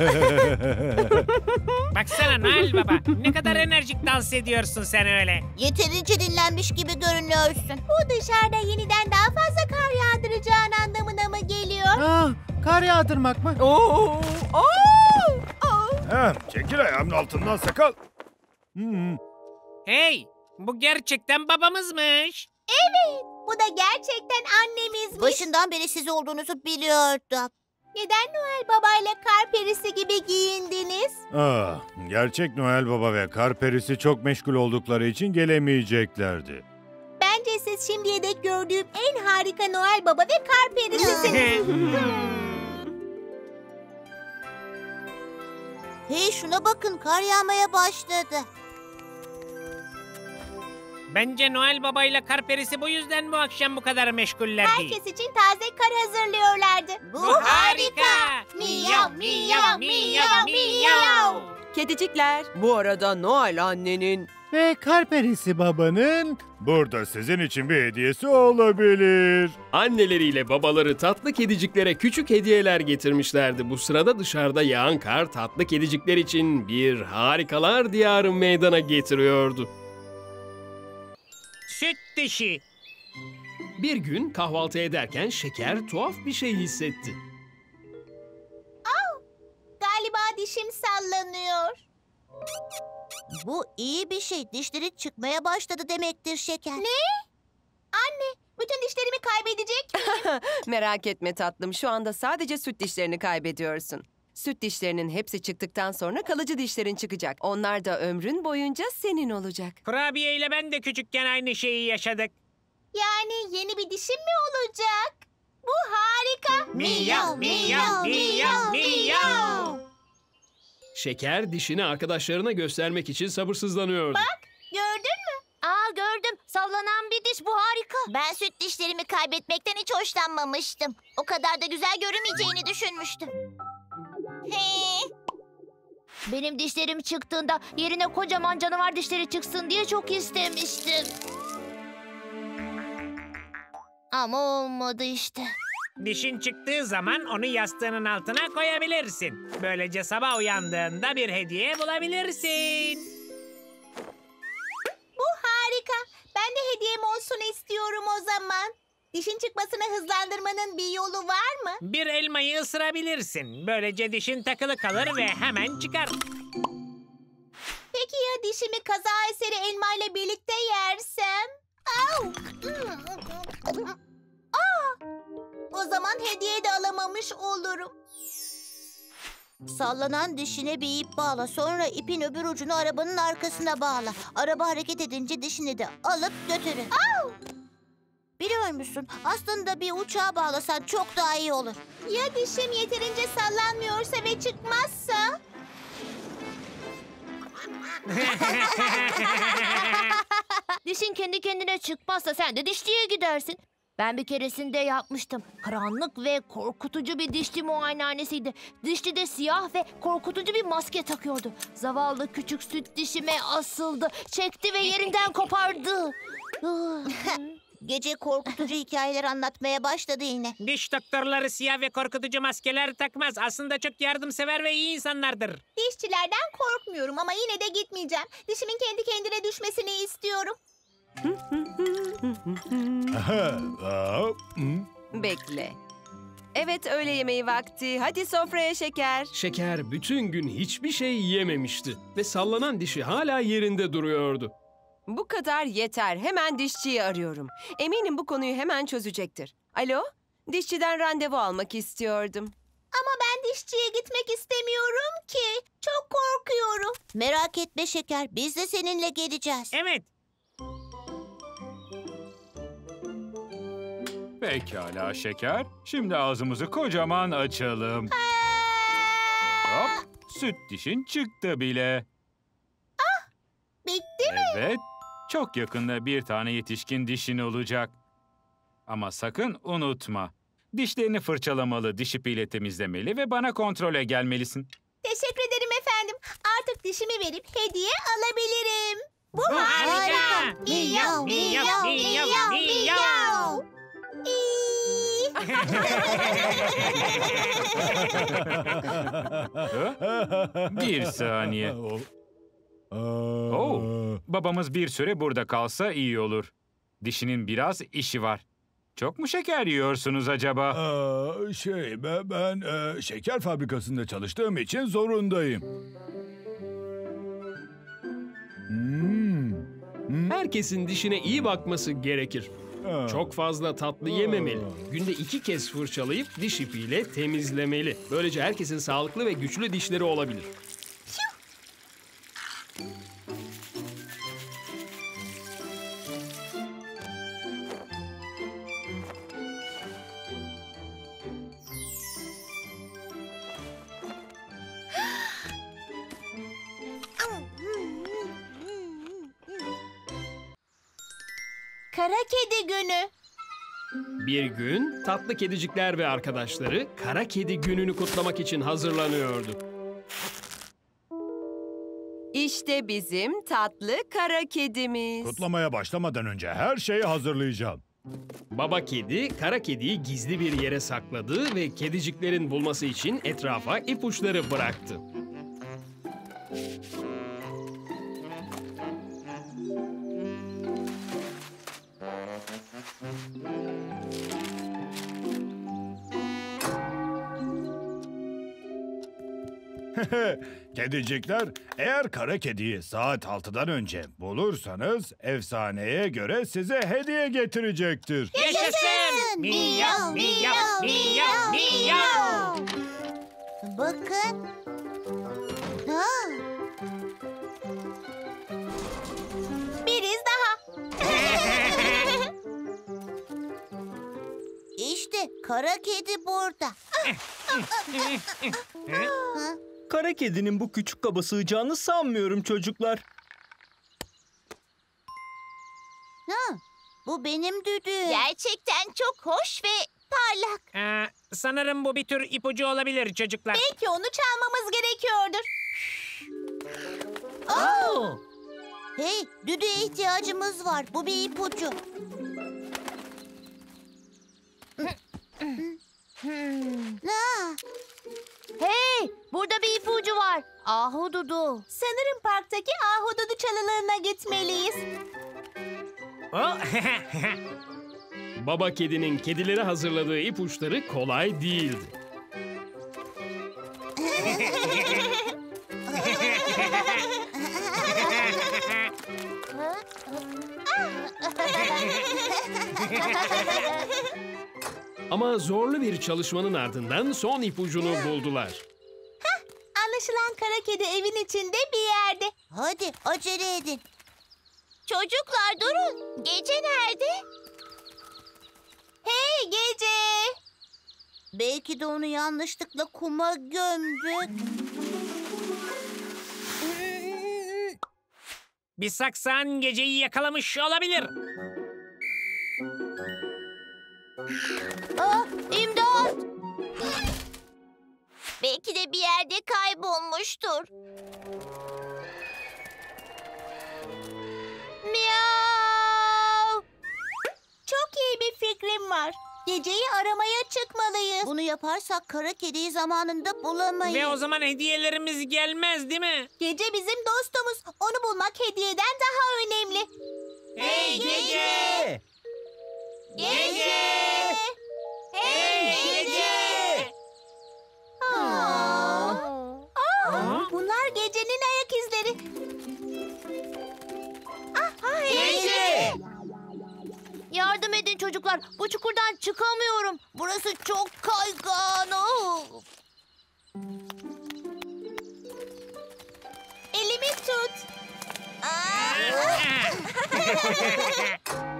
Baksana Noel Baba, ne kadar enerjik dans ediyorsun sen öyle. Yeterince dinlenmiş gibi görünüyorsun. Bu dışarıda yeniden daha fazla kar yağdıracağın anlamına mı geliyor? Ah, kar yağdırmak mı? Oo! Aa! Heh, çekil ayağımın altından sakal. Hmm. Hey, bu gerçekten babamızmış. Bu da gerçekten annemizmiş. Başından beri siz olduğunuzu biliyordum. Neden Noel Baba ile kar perisi gibi giyindiniz? Ah, gerçek Noel Baba ve kar perisi çok meşgul oldukları için gelemeyeceklerdi. Bence siz şimdiye dek gördüğüm en harika Noel Baba ve kar perisisiniz. Hey şuna bakın kar yağmaya başladı. Bence Noel Baba ile kar perisi bu yüzden bu akşam bu kadar meşgullerdi. Herkes için taze kar hazırlıyorlardı. Bu, Bu harika. Miyav miyav miyav miyav. Kedicikler, bu arada Noel annenin Ve kar perisi babanın Burada sizin için bir hediyesi olabilir. Anneleriyle babaları tatlı kediciklere küçük hediyeler getirmişlerdi. Bu sırada dışarıda yağan kar tatlı kedicikler için bir harikalar diyarı meydana getiriyordu. Süt dişi. Bir gün kahvaltı ederken Şeker tuhaf bir şey hissetti. Galiba dişim sallanıyor. Bu iyi bir şey. Dişleri çıkmaya başladı demektir şeker. Ne? Anne, bütün dişlerimi kaybedecek miyim? Merak etme tatlım, şu anda sadece süt dişlerini kaybediyorsun. Süt dişlerinin hepsi çıktıktan sonra kalıcı dişlerin çıkacak. Onlar da ömrün boyunca senin olacak. Kurabiye ile ben de küçükken aynı şeyi yaşadık. Yani yeni bir dişim mi olacak? Bu harika. Miyav miyav miyav miyav. Şeker dişini arkadaşlarına göstermek için sabırsızlanıyordu. Gördün mü? Aa gördüm. Sallanan bir diş. Bu harika. Ben süt dişlerimi kaybetmekten hiç hoşlanmamıştım. O kadar da güzel görünmeyeceğini düşünmüştüm. Benim dişlerim çıktığında yerine kocaman canavar dişleri çıksın diye çok istemiştim. Ama olmadı işte. Dişin çıktığı zaman onu yastığının altına koyabilirsin. Böylece sabah uyandığında bir hediye bulabilirsin. Bu harika. Ben de hediyem olsun istiyorum o zaman. Dişin çıkmasını hızlandırmanın bir yolu var mı? Bir elmayı ısırabilirsin. Böylece dişin takılı kalır ve hemen çıkar. Peki ya dişimi kaza eseri elmayla birlikte yersem? Au! Aa! O zaman hediye de alamamış olurum. Sallanan dişine bir ip bağla. Sonra ipin öbür ucunu arabanın arkasına bağla. Araba hareket edince dişini de alıp götürün. Biliyor musun? Aslında bir uçağa bağlasan çok daha iyi olur. Ya dişim yeterince sallanmıyorsa ve çıkmazsa? Dişin kendi kendine çıkmazsa sen de dişçiye gidersin. Ben bir keresinde yapmıştım. Karanlık ve korkutucu bir dişçi muayenehanesiydi. Dişçi de siyah ve korkutucu bir maske takıyordu. Zavallı küçük süt dişime asıldı. Çekti ve yerinden kopardı. Gece korkutucu hikayeler anlatmaya başladı yine. Diş doktorları siyah ve korkutucu maskeler takmaz. Aslında çok yardımsever ve iyi insanlardır. Dişçilerden korkmuyorum ama yine de gitmeyeceğim. Dişimin kendi kendine düşmesini istiyorum. Bekle. Evet öğle yemeği vakti. Hadi sofraya şeker. Şeker bütün gün hiçbir şey yememişti ve sallanan dişi hala yerinde duruyordu. Bu kadar yeter. Hemen dişçiyi arıyorum. Eminim bu konuyu hemen çözecektir. Alo? Dişçiden randevu almak istiyordum. Ama ben dişçiye gitmek istemiyorum ki. Çok korkuyorum. Merak etme şeker, biz de seninle geleceğiz. Evet. Pekala şeker. Şimdi ağzımızı kocaman açalım. Hop, süt dişin çıktı bile. Bitti mi? Evet, çok yakında bir tane yetişkin dişin olacak. Ama sakın unutma. Dişlerini fırçalamalı, diş ipiyle temizlemeli ve bana kontrole gelmelisin. Teşekkür ederim efendim. Artık dişimi verip hediye alabilirim. Bu harika. Miyav, miyav, miyav, miyav. İyi. Bir saniye. Oo, babamız bir süre burada kalsa iyi olur. Dişinin biraz işi var. Çok mu şeker yiyorsunuz acaba? Aa, şey ben, ben e, şeker fabrikasında çalıştığım için zorundayım. Hmm. Herkesin dişine iyi bakması gerekir. Çok fazla tatlı yememeli. Günde iki kez fırçalayıp diş ipiyle temizlemeli. Böylece herkesin sağlıklı ve güçlü dişleri olabilir. Kara kedi günü. Bir gün tatlı kedicikler ve arkadaşları kara kedi gününü kutlamak için hazırlanıyordu. İşte bizim tatlı kara kedimiz. Kutlamaya başlamadan önce her şeyi hazırlayacağım. Baba kedi kara kediyi gizli bir yere sakladı ve kediciklerin bulması için etrafa ipuçları bıraktı. Kedicikler, eğer kara kediyi saat 6'dan önce bulursanız efsaneye göre size hediye getirecektir. Yaşasın! Miyav, miyav, miyav, miyav. Bakın. Ha. Biriz daha. İşte kara kedi burada. Kara kedinin bu küçük kaba sığacağını sanmıyorum çocuklar. Ha, bu benim düdüğüm. Gerçekten çok hoş ve parlak. Ee, sanırım bu bir tür ipucu olabilir çocuklar. Belki onu çalmamız gerekiyordur. Oo. Hey, düdüğe ihtiyacımız var. Bu bir ipucu. Ha, Hey, burada bir ipucu var. Ahududu. Sanırım parktaki ahududu çalılarına gitmeliyiz. Oh, Baba kedinin kedilere hazırladığı ipuçları kolay değildi. Ama zorlu bir çalışmanın ardından son ipucunu buldular. Anlaşılan kara kedi evin içinde bir yerde. hadi acele edin. Çocuklar durun. Gece nerede? Hey gece. Belki de onu yanlışlıkla kuma gömdük. bir saksan geceyi yakalamış olabilir. İmdat. Belki de bir yerde kaybolmuştur. Miyav. Çok iyi bir fikrim var. Geceyi aramaya çıkmalıyız. Bunu yaparsak kara kediyi zamanında bulamayız. Ve o zaman hediyelerimiz gelmez değil mi? Gece bizim dostumuz. Onu bulmak hediyeden daha önemli. Hey gece! Gece. Hey gece. Aa. Aa, Bunlar gecenin ayak izleri. Gece. Yardım edin çocuklar. Bu çukurdan çıkamıyorum. Burası çok kaygan. Oh. Elimi tut.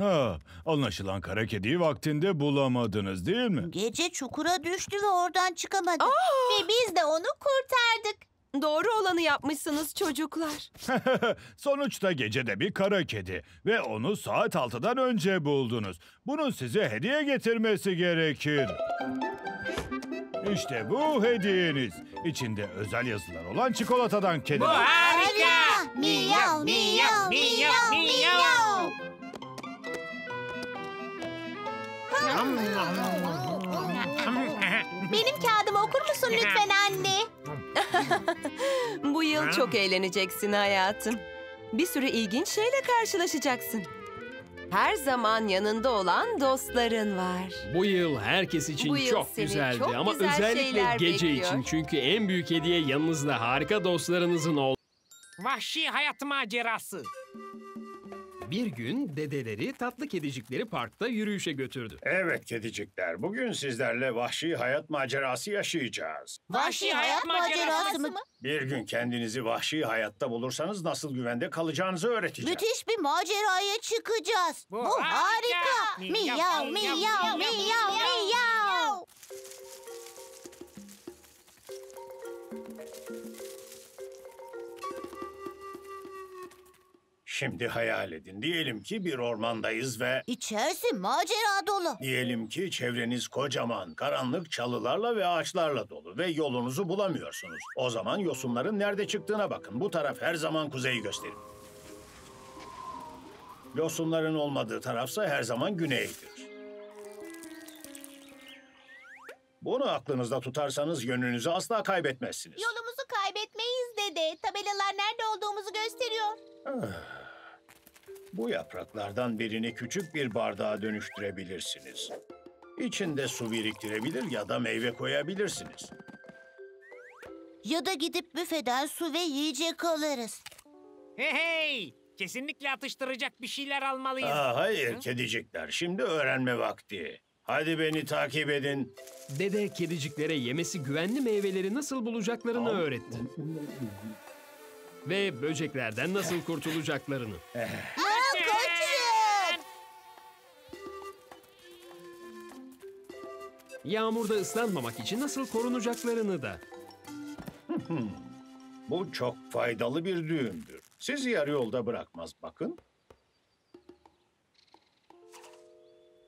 Ha, anlaşılan kara kediyi vaktinde bulamadınız değil mi? Gece çukura düştü ve oradan çıkamadı. Ve biz de onu kurtardık. Doğru olanı yapmışsınız çocuklar. Sonuçta gecede bir kara kedi ve onu saat 6'dan önce buldunuz. Bunun size hediye getirmesi gerekir. İşte bu hediyeniz. İçinde özel yazılar olan çikolatadan kedi. Bu harika! Miyav, miyav, miyav, miyav. Benim kağıdımı okur musun lütfen anne? Bu yıl çok eğleneceksin hayatım. Bir sürü ilginç şeyle karşılaşacaksın. Her zaman yanında olan dostların var. Bu yıl herkes için Bu yıl çok seni güzeldi çok ama güzel özellikle şeyler gece bekliyor. için çünkü en büyük hediye yanınızda harika dostlarınızın ol. Vahşi hayat macerası. Bir gün dedeleri tatlı kedicikleri parkta yürüyüşe götürdü. Evet kedicikler, bugün sizlerle vahşi hayat macerası yaşayacağız. Vahşi hayat macerası mı? Bir gün kendinizi vahşi hayatta bulursanız nasıl güvende kalacağınızı öğreteceğim. Müthiş bir maceraya çıkacağız. Bu Bu, harika. harika. Miyav, Miyav, miyav, miyav, Şimdi hayal edin. Diyelim ki bir ormandayız ve İçerisi macera dolu. diyelim ki çevreniz kocaman, karanlık çalılarla ve ağaçlarla dolu ve yolunuzu bulamıyorsunuz. O zaman yosunların nerede çıktığına bakın. Bu taraf her zaman kuzeyi gösterir. Yosunların olmadığı tarafsa her zaman güneydir. Bunu aklınızda tutarsanız yönünüzü asla kaybetmezsiniz. Yolumuzu kaybetmeyiz dede. Tabelalar nerede olduğumuzu gösteriyor. Bu yapraklardan birini küçük bir bardağa dönüştürebilirsiniz. İçinde su biriktirebilir ya da meyve koyabilirsiniz. Ya da gidip büfeden su ve yiyecek alırız. Hey hey! Kesinlikle atıştıracak bir şeyler almalıyız. Aa, hayır kedicikler, şimdi öğrenme vakti. Hadi beni takip edin. Dede kediciklere yemesi güvenli meyveleri nasıl bulacaklarını öğretti. Ve böceklerden nasıl kurtulacaklarını. Yağmurda ıslanmamak için nasıl korunacaklarını da. Bu çok faydalı bir düğümdür. Sizi yarı yolda bırakmaz bakın.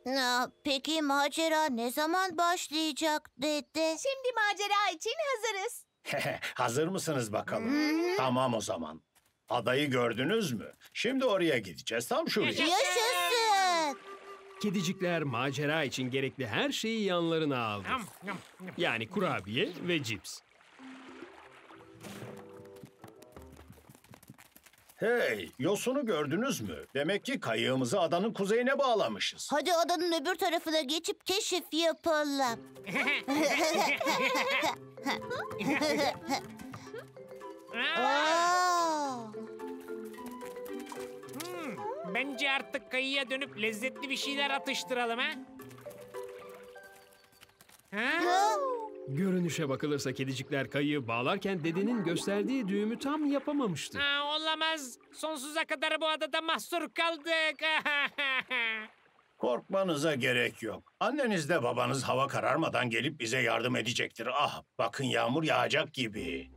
Aa, peki macera ne zaman başlayacak dede? Şimdi macera için hazırız. Hazır mısınız bakalım? Tamam o zaman. Adayı gördünüz mü? Şimdi oraya gideceğiz. Tam şuraya. Yaşasın! Kedicikler macera için gerekli her şeyi yanlarına aldı. Yani kurabiye ve cips. Hey, yosunu gördünüz mü? Demek ki kayığımızı adanın kuzeyine bağlamışız. Hadi adanın öbür tarafına geçip keşif yapalım. Aa, Bence artık kayıya dönüp lezzetli bir şeyler atıştıralım ha? Ha? Görünüşe bakılırsa kedicikler kayığı bağlarken dedenin gösterdiği düğümü tam yapamamıştı. Aa, olamaz. Sonsuza kadar bu adada mahsur kaldık. Korkmanıza gerek yok. Anneniz de babanız hava kararmadan gelip bize yardım edecektir. Ah, bakın yağmur yağacak gibi.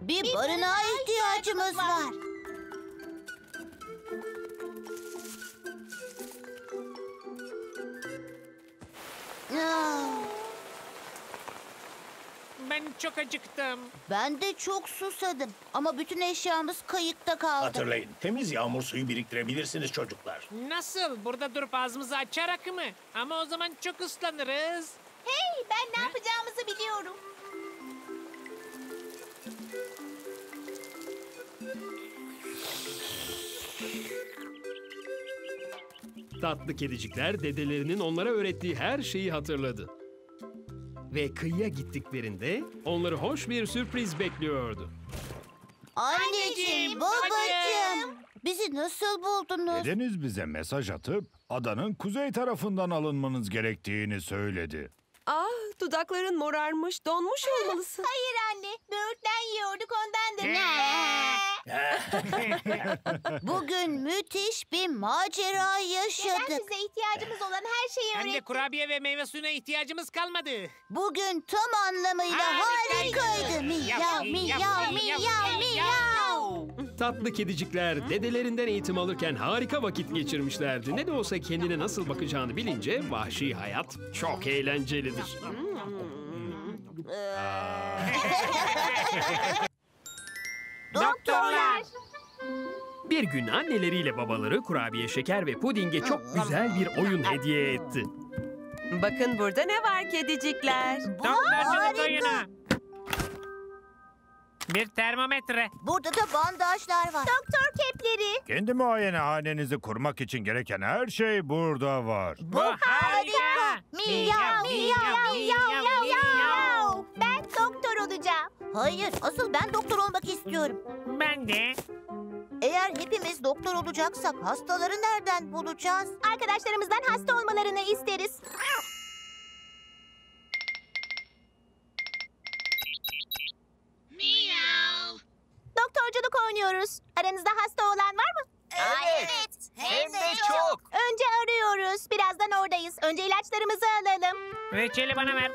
bir barınağa ihtiyacımız var. Ben çok acıktım. Ben de çok susadım ama bütün eşyamız kayıkta kaldı. Hatırlayın, temiz yağmur suyu biriktirebilirsiniz çocuklar. Nasıl? Burada durup ağzımızı açarak mı? Ama o zaman çok ıslanırız. Hey ben ne yapacağımızı biliyorum. Tatlı kedicikler dedelerinin onlara öğrettiği her şeyi hatırladı. Ve kıyıya gittiklerinde onları hoş bir sürpriz bekliyordu. Anneciğim, babacığım. Bizi nasıl buldunuz? Dedeniz bize mesaj atıp adanın kuzey tarafından alınmanız gerektiğini söyledi. Ah dudakların morarmış, donmuş olmalısın. Hayır anne. Böğürtlen yiyorduk ondandır. Bugün müthiş bir macera Neden yaşadık. bize ihtiyacımız olan her şeyi Hem de öğretti? kurabiye ve meyve suyuna ihtiyacımız kalmadı. Bugün tam anlamıyla Harikaydı. harikaydı. Miyav, miyav, miyav, miyav. Tatlı kedicikler dedelerinden eğitim alırken harika vakit geçirmişlerdi. Ne de olsa kendine nasıl bakacağını bilince vahşi hayat çok eğlencelidir. Doktorlar. Bir gün anneleriyle babaları kurabiye, şeker ve pudinge çok güzel bir oyun hediye etti. Bakın burada ne var kedicikler? Doktorculuk oyunu. Bir termometre. Burada da bandajlar var. Doktor kepleri. Kendi muayenehanenizi kurmak için gereken her şey burada var. Bu harika. Miyav, miyav, miyav, miyav. Ben doktor olacağım. Hayır, asıl ben doktor olmak istiyorum. Ben de. Eğer hepimiz doktor olacaksak hastaları nereden bulacağız? Arkadaşlarımızdan hasta olmalarını isteriz. Doktorculuk oynuyoruz. Aranızda hasta olan var mı? Evet. Hem de çok. Önce arıyoruz. Birazdan oradayız. Önce ilaçlarımızı alalım. Reçeli bana ver.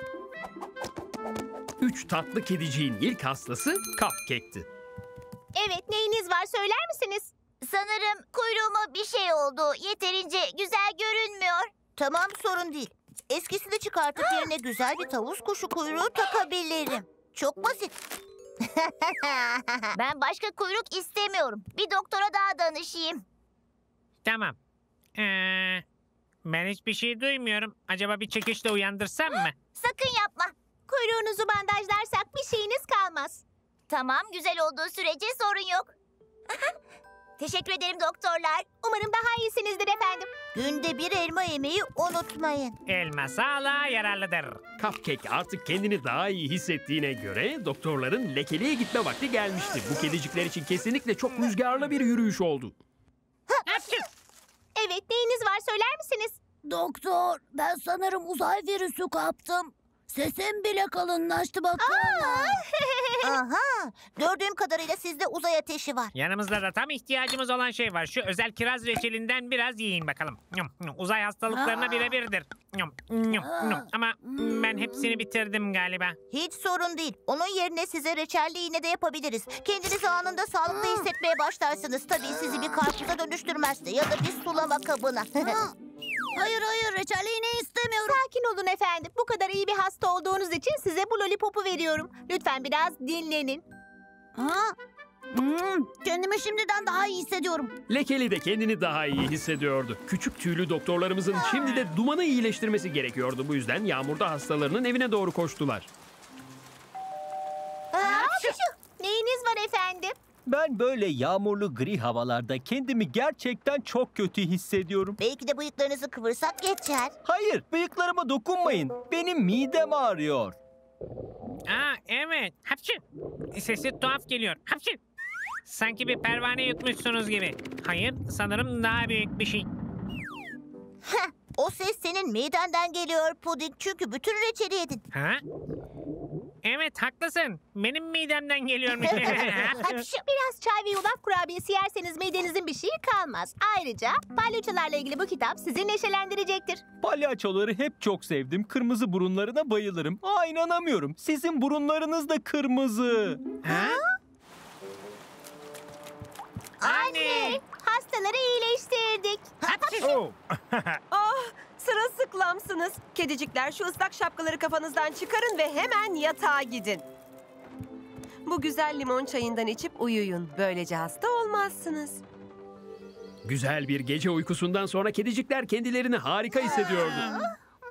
Üç tatlı kediciğin ilk hastası Cupcake'ti. Evet, neyiniz var söyler misiniz? Sanırım kuyruğuma bir şey oldu. Yeterince güzel görünmüyor. Tamam sorun değil. Eskisini çıkartıp yerine güzel bir tavus kuşu kuyruğu takabilirim. Çok basit. ben başka kuyruk istemiyorum. Bir doktora daha danışayım. Tamam. Ee, ben hiçbir şey duymuyorum. Acaba bir çekişle uyandırsam mı? Sakın yapma. Kuyruğunuzu bandajlarsak bir şeyiniz kalmaz. Tamam güzel olduğu sürece sorun yok. Teşekkür ederim doktorlar. Umarım daha iyisinizdir efendim. Günde bir elma yemeyi unutmayın. Elma sağlığa yararlıdır. Cupcake artık kendini daha iyi hissettiğine göre doktorların lekeliğe gitme vakti gelmişti. Bu kedicikler için kesinlikle çok rüzgarlı bir yürüyüş oldu. Evet, neyiniz var söyler misiniz? Doktor ben sanırım uzay virüsü kaptım. Sesim bile kalınlaştı baksana. Aha gördüğüm kadarıyla sizde uzay ateşi var. Yanımızda da tam ihtiyacımız olan şey var. Şu özel kiraz reçelinden biraz yiyin bakalım. Uzay hastalıklarına birebirdir. Yum, yum, yum. Ama ben hepsini bitirdim galiba. Hiç sorun değil. Onun yerine size reçelli iğne de yapabiliriz. Kendinizi anında sağlıklı hissetmeye başlarsınız. Tabii sizi bir karpuza dönüştürmezse ya da bir sulama kabına. hayır hayır reçelli iğne istemiyorum. Sakin olun efendim. Bu kadar iyi bir hasta olduğunuz için size bu lollipopu veriyorum. Lütfen biraz dinlenin. Ha? Hmm, kendimi şimdiden daha iyi hissediyorum. Lekeli de kendini daha iyi hissediyordu. Küçük tüylü doktorlarımızın şimdi de dumanı iyileştirmesi gerekiyordu. Bu yüzden yağmurda hastalarının evine doğru koştular. Aa, Neyiniz var efendim? Ben böyle yağmurlu gri havalarda kendimi gerçekten çok kötü hissediyorum. Belki de bıyıklarınızı kıvırsak geçer. Hayır, bıyıklarıma dokunmayın. Benim midem ağrıyor. Aa evet. Hapşı. Sesi tuhaf geliyor. Hapşı. Sanki bir pervane yutmuşsunuz gibi. Hayır sanırım daha büyük bir şey. O ses senin midenden geliyor Puding. Çünkü bütün reçeli yedin. Ha? Evet haklısın. Benim midemden geliyormuş. Hapşu. Biraz çay ve yulaf kurabiyesi yerseniz midenizin bir şeyi kalmaz. Ayrıca palyaçolarla ilgili bu kitap sizi neşelendirecektir. Palyaçoları hep çok sevdim. Kırmızı burunlarına bayılırım. Aa inanamıyorum. Sizin burunlarınız da kırmızı. ha? Anne! Hastaları iyileştirdik. Oh. Ah, sırılsıklamsınız. Kedicikler şu ıslak şapkaları kafanızdan çıkarın ve hemen yatağa gidin. Bu güzel limon çayından içip uyuyun. Böylece hasta olmazsınız. Güzel bir gece uykusundan sonra kedicikler kendilerini harika hissediyordu.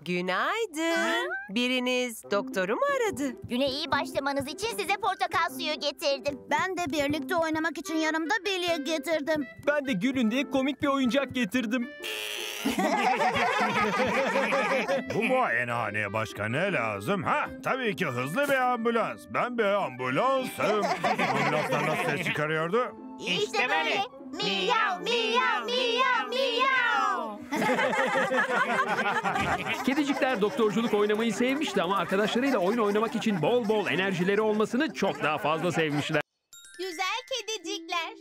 Günaydın. Biriniz doktoru mu aradı? Güne iyi başlamanız için size portakal suyu getirdim. Ben de birlikte oynamak için yanımda bilye getirdim. Ben de gülün diye komik bir oyuncak getirdim. Bu muayenehaneye başka ne lazım? Ha, tabii ki hızlı bir ambulans. Ben bir ambulansım. Ambulanslar nasıl ses çıkarıyordu? İşte böyle. Miyav miyav miyav miyav. Kedicikler doktorculuk oynamayı sevmişti ama arkadaşlarıyla oyun oynamak için bol bol enerjileri olmasını çok daha fazla sevmişler. Güzel kedicikler.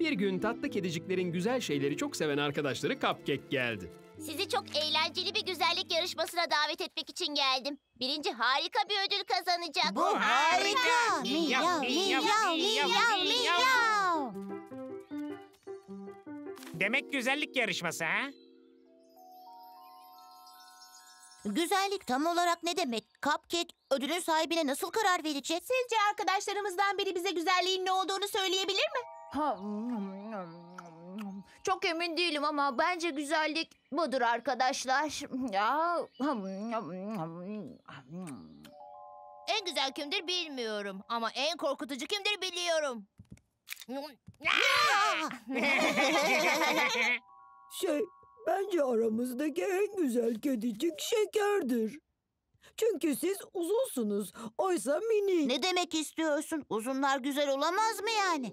Bir gün tatlı kediciklerin güzel şeyleri çok seven arkadaşları Cupcake geldi. Sizi çok eğlenceli bir güzellik yarışmasına davet etmek için geldim. Birinci harika bir ödül kazanacak. Bu harika. Miyav Miyav, miyav miyav, miyav miyav, miyav. Demek güzellik yarışması ha? Güzellik tam olarak ne demek? Cupcake ödülün sahibine nasıl karar verecek? Sizce arkadaşlarımızdan biri bize güzelliğin ne olduğunu söyleyebilir mi? Çok emin değilim ama bence güzellik budur arkadaşlar. Ya. En güzel kimdir bilmiyorum ama en korkutucu kimdir biliyorum. Şey, bence aramızdaki en güzel kedicik şekerdir. Çünkü siz uzunsunuz, oysa minik. Ne demek istiyorsun? Uzunlar güzel olamaz mı yani?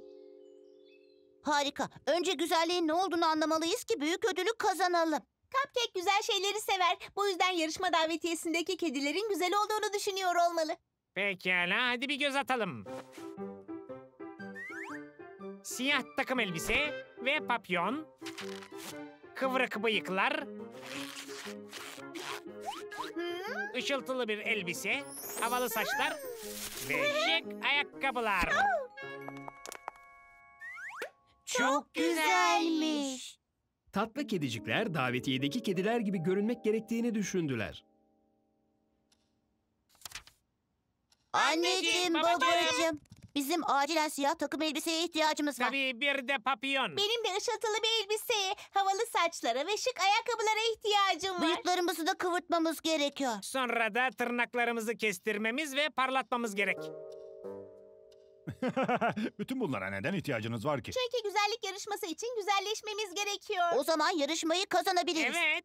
Harika. Önce güzelliğin ne olduğunu anlamalıyız ki büyük ödülü kazanalım. Cupcake güzel şeyleri sever. Bu yüzden yarışma davetiyesindeki kedilerin güzel olduğunu düşünüyor olmalı. Pekala hadi bir göz atalım. Siyah takım elbise ve papyon. Kıvrık bıyıklar. Işıltılı bir elbise, havalı saçlar ve şık ayakkabılar. Çok güzelmiş. Tatlı kedicikler davetiyedeki kediler gibi görünmek gerektiğini düşündüler. Anneciğim, babacığım. Bizim acilen siyah takım elbiseye ihtiyacımız var. Tabii bir de papyon. Benim de ışıltılı bir elbiseye, havalı saçlara ve şık ayakkabılara ihtiyacım var. Bıyıklarımızı da kıvırtmamız gerekiyor. Sonra da tırnaklarımızı kestirmemiz ve parlatmamız gerek. Bütün bunlara neden ihtiyacınız var ki? Çünkü güzellik yarışması için güzelleşmemiz gerekiyor. O zaman yarışmayı kazanabiliriz. Evet.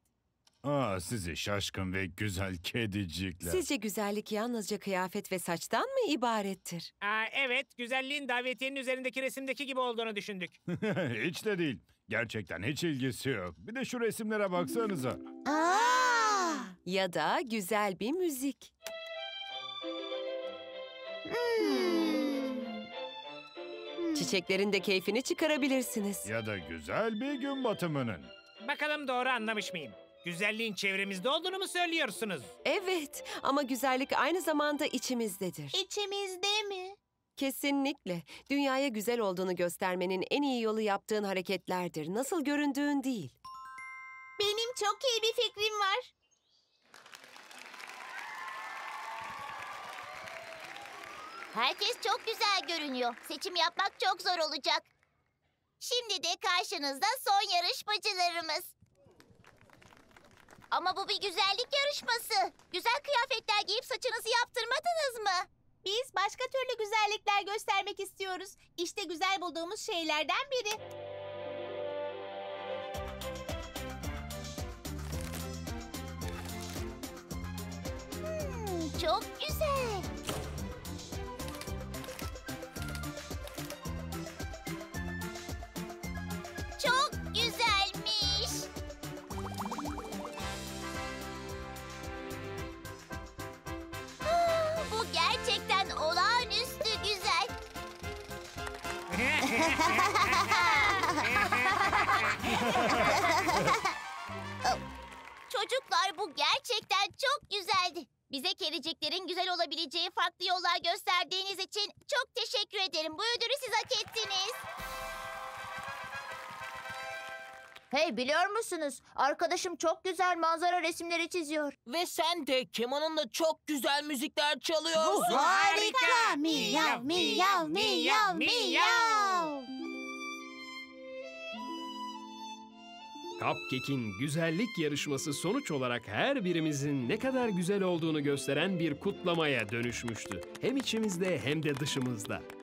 Aa, sizi şaşkın ve güzel kedicikler. Sizce güzellik yalnızca kıyafet ve saçtan mı ibarettir? Aa, evet, güzelliğin davetiyenin üzerindeki resimdeki gibi olduğunu düşündük. hiç de değil. Gerçekten hiç ilgisi yok. Bir de şu resimlere baksanıza. Aa! Ya da güzel bir müzik. Çiçeklerin de keyfini çıkarabilirsiniz. Ya da güzel bir gün batımının. Bakalım doğru anlamış mıyım? Güzelliğin çevremizde olduğunu mu söylüyorsunuz? Evet ama güzellik aynı zamanda içimizdedir. İçimizde mi? Kesinlikle. Dünyaya güzel olduğunu göstermenin en iyi yolu yaptığın hareketlerdir. Nasıl göründüğün değil. Benim çok iyi bir fikrim var. Herkes çok güzel görünüyor. Seçim yapmak çok zor olacak. Şimdi de karşınızda son yarışmacılarımız. Ama bu bir güzellik yarışması. Güzel kıyafetler giyip saçınızı yaptırmadınız mı? Biz başka türlü güzellikler göstermek istiyoruz. İşte güzel bulduğumuz şeylerden biri. Hmm, çok güzel. Çocuklar bu gerçekten çok güzeldi. Bize kereceklerin güzel olabileceği farklı yollar gösterdiğiniz için çok teşekkür ederim. Bu ödülü siz hak ettiniz. Hey biliyor musunuz? Arkadaşım çok güzel manzara resimleri çiziyor. Ve sen de kemanınla çok güzel müzikler çalıyorsun. Harika! Miyav, miyav, miyav, miyav. Cupcake'in güzellik yarışması sonuç olarak her birimizin ne kadar güzel olduğunu gösteren bir kutlamaya dönüşmüştü. Hem içimizde hem de dışımızda.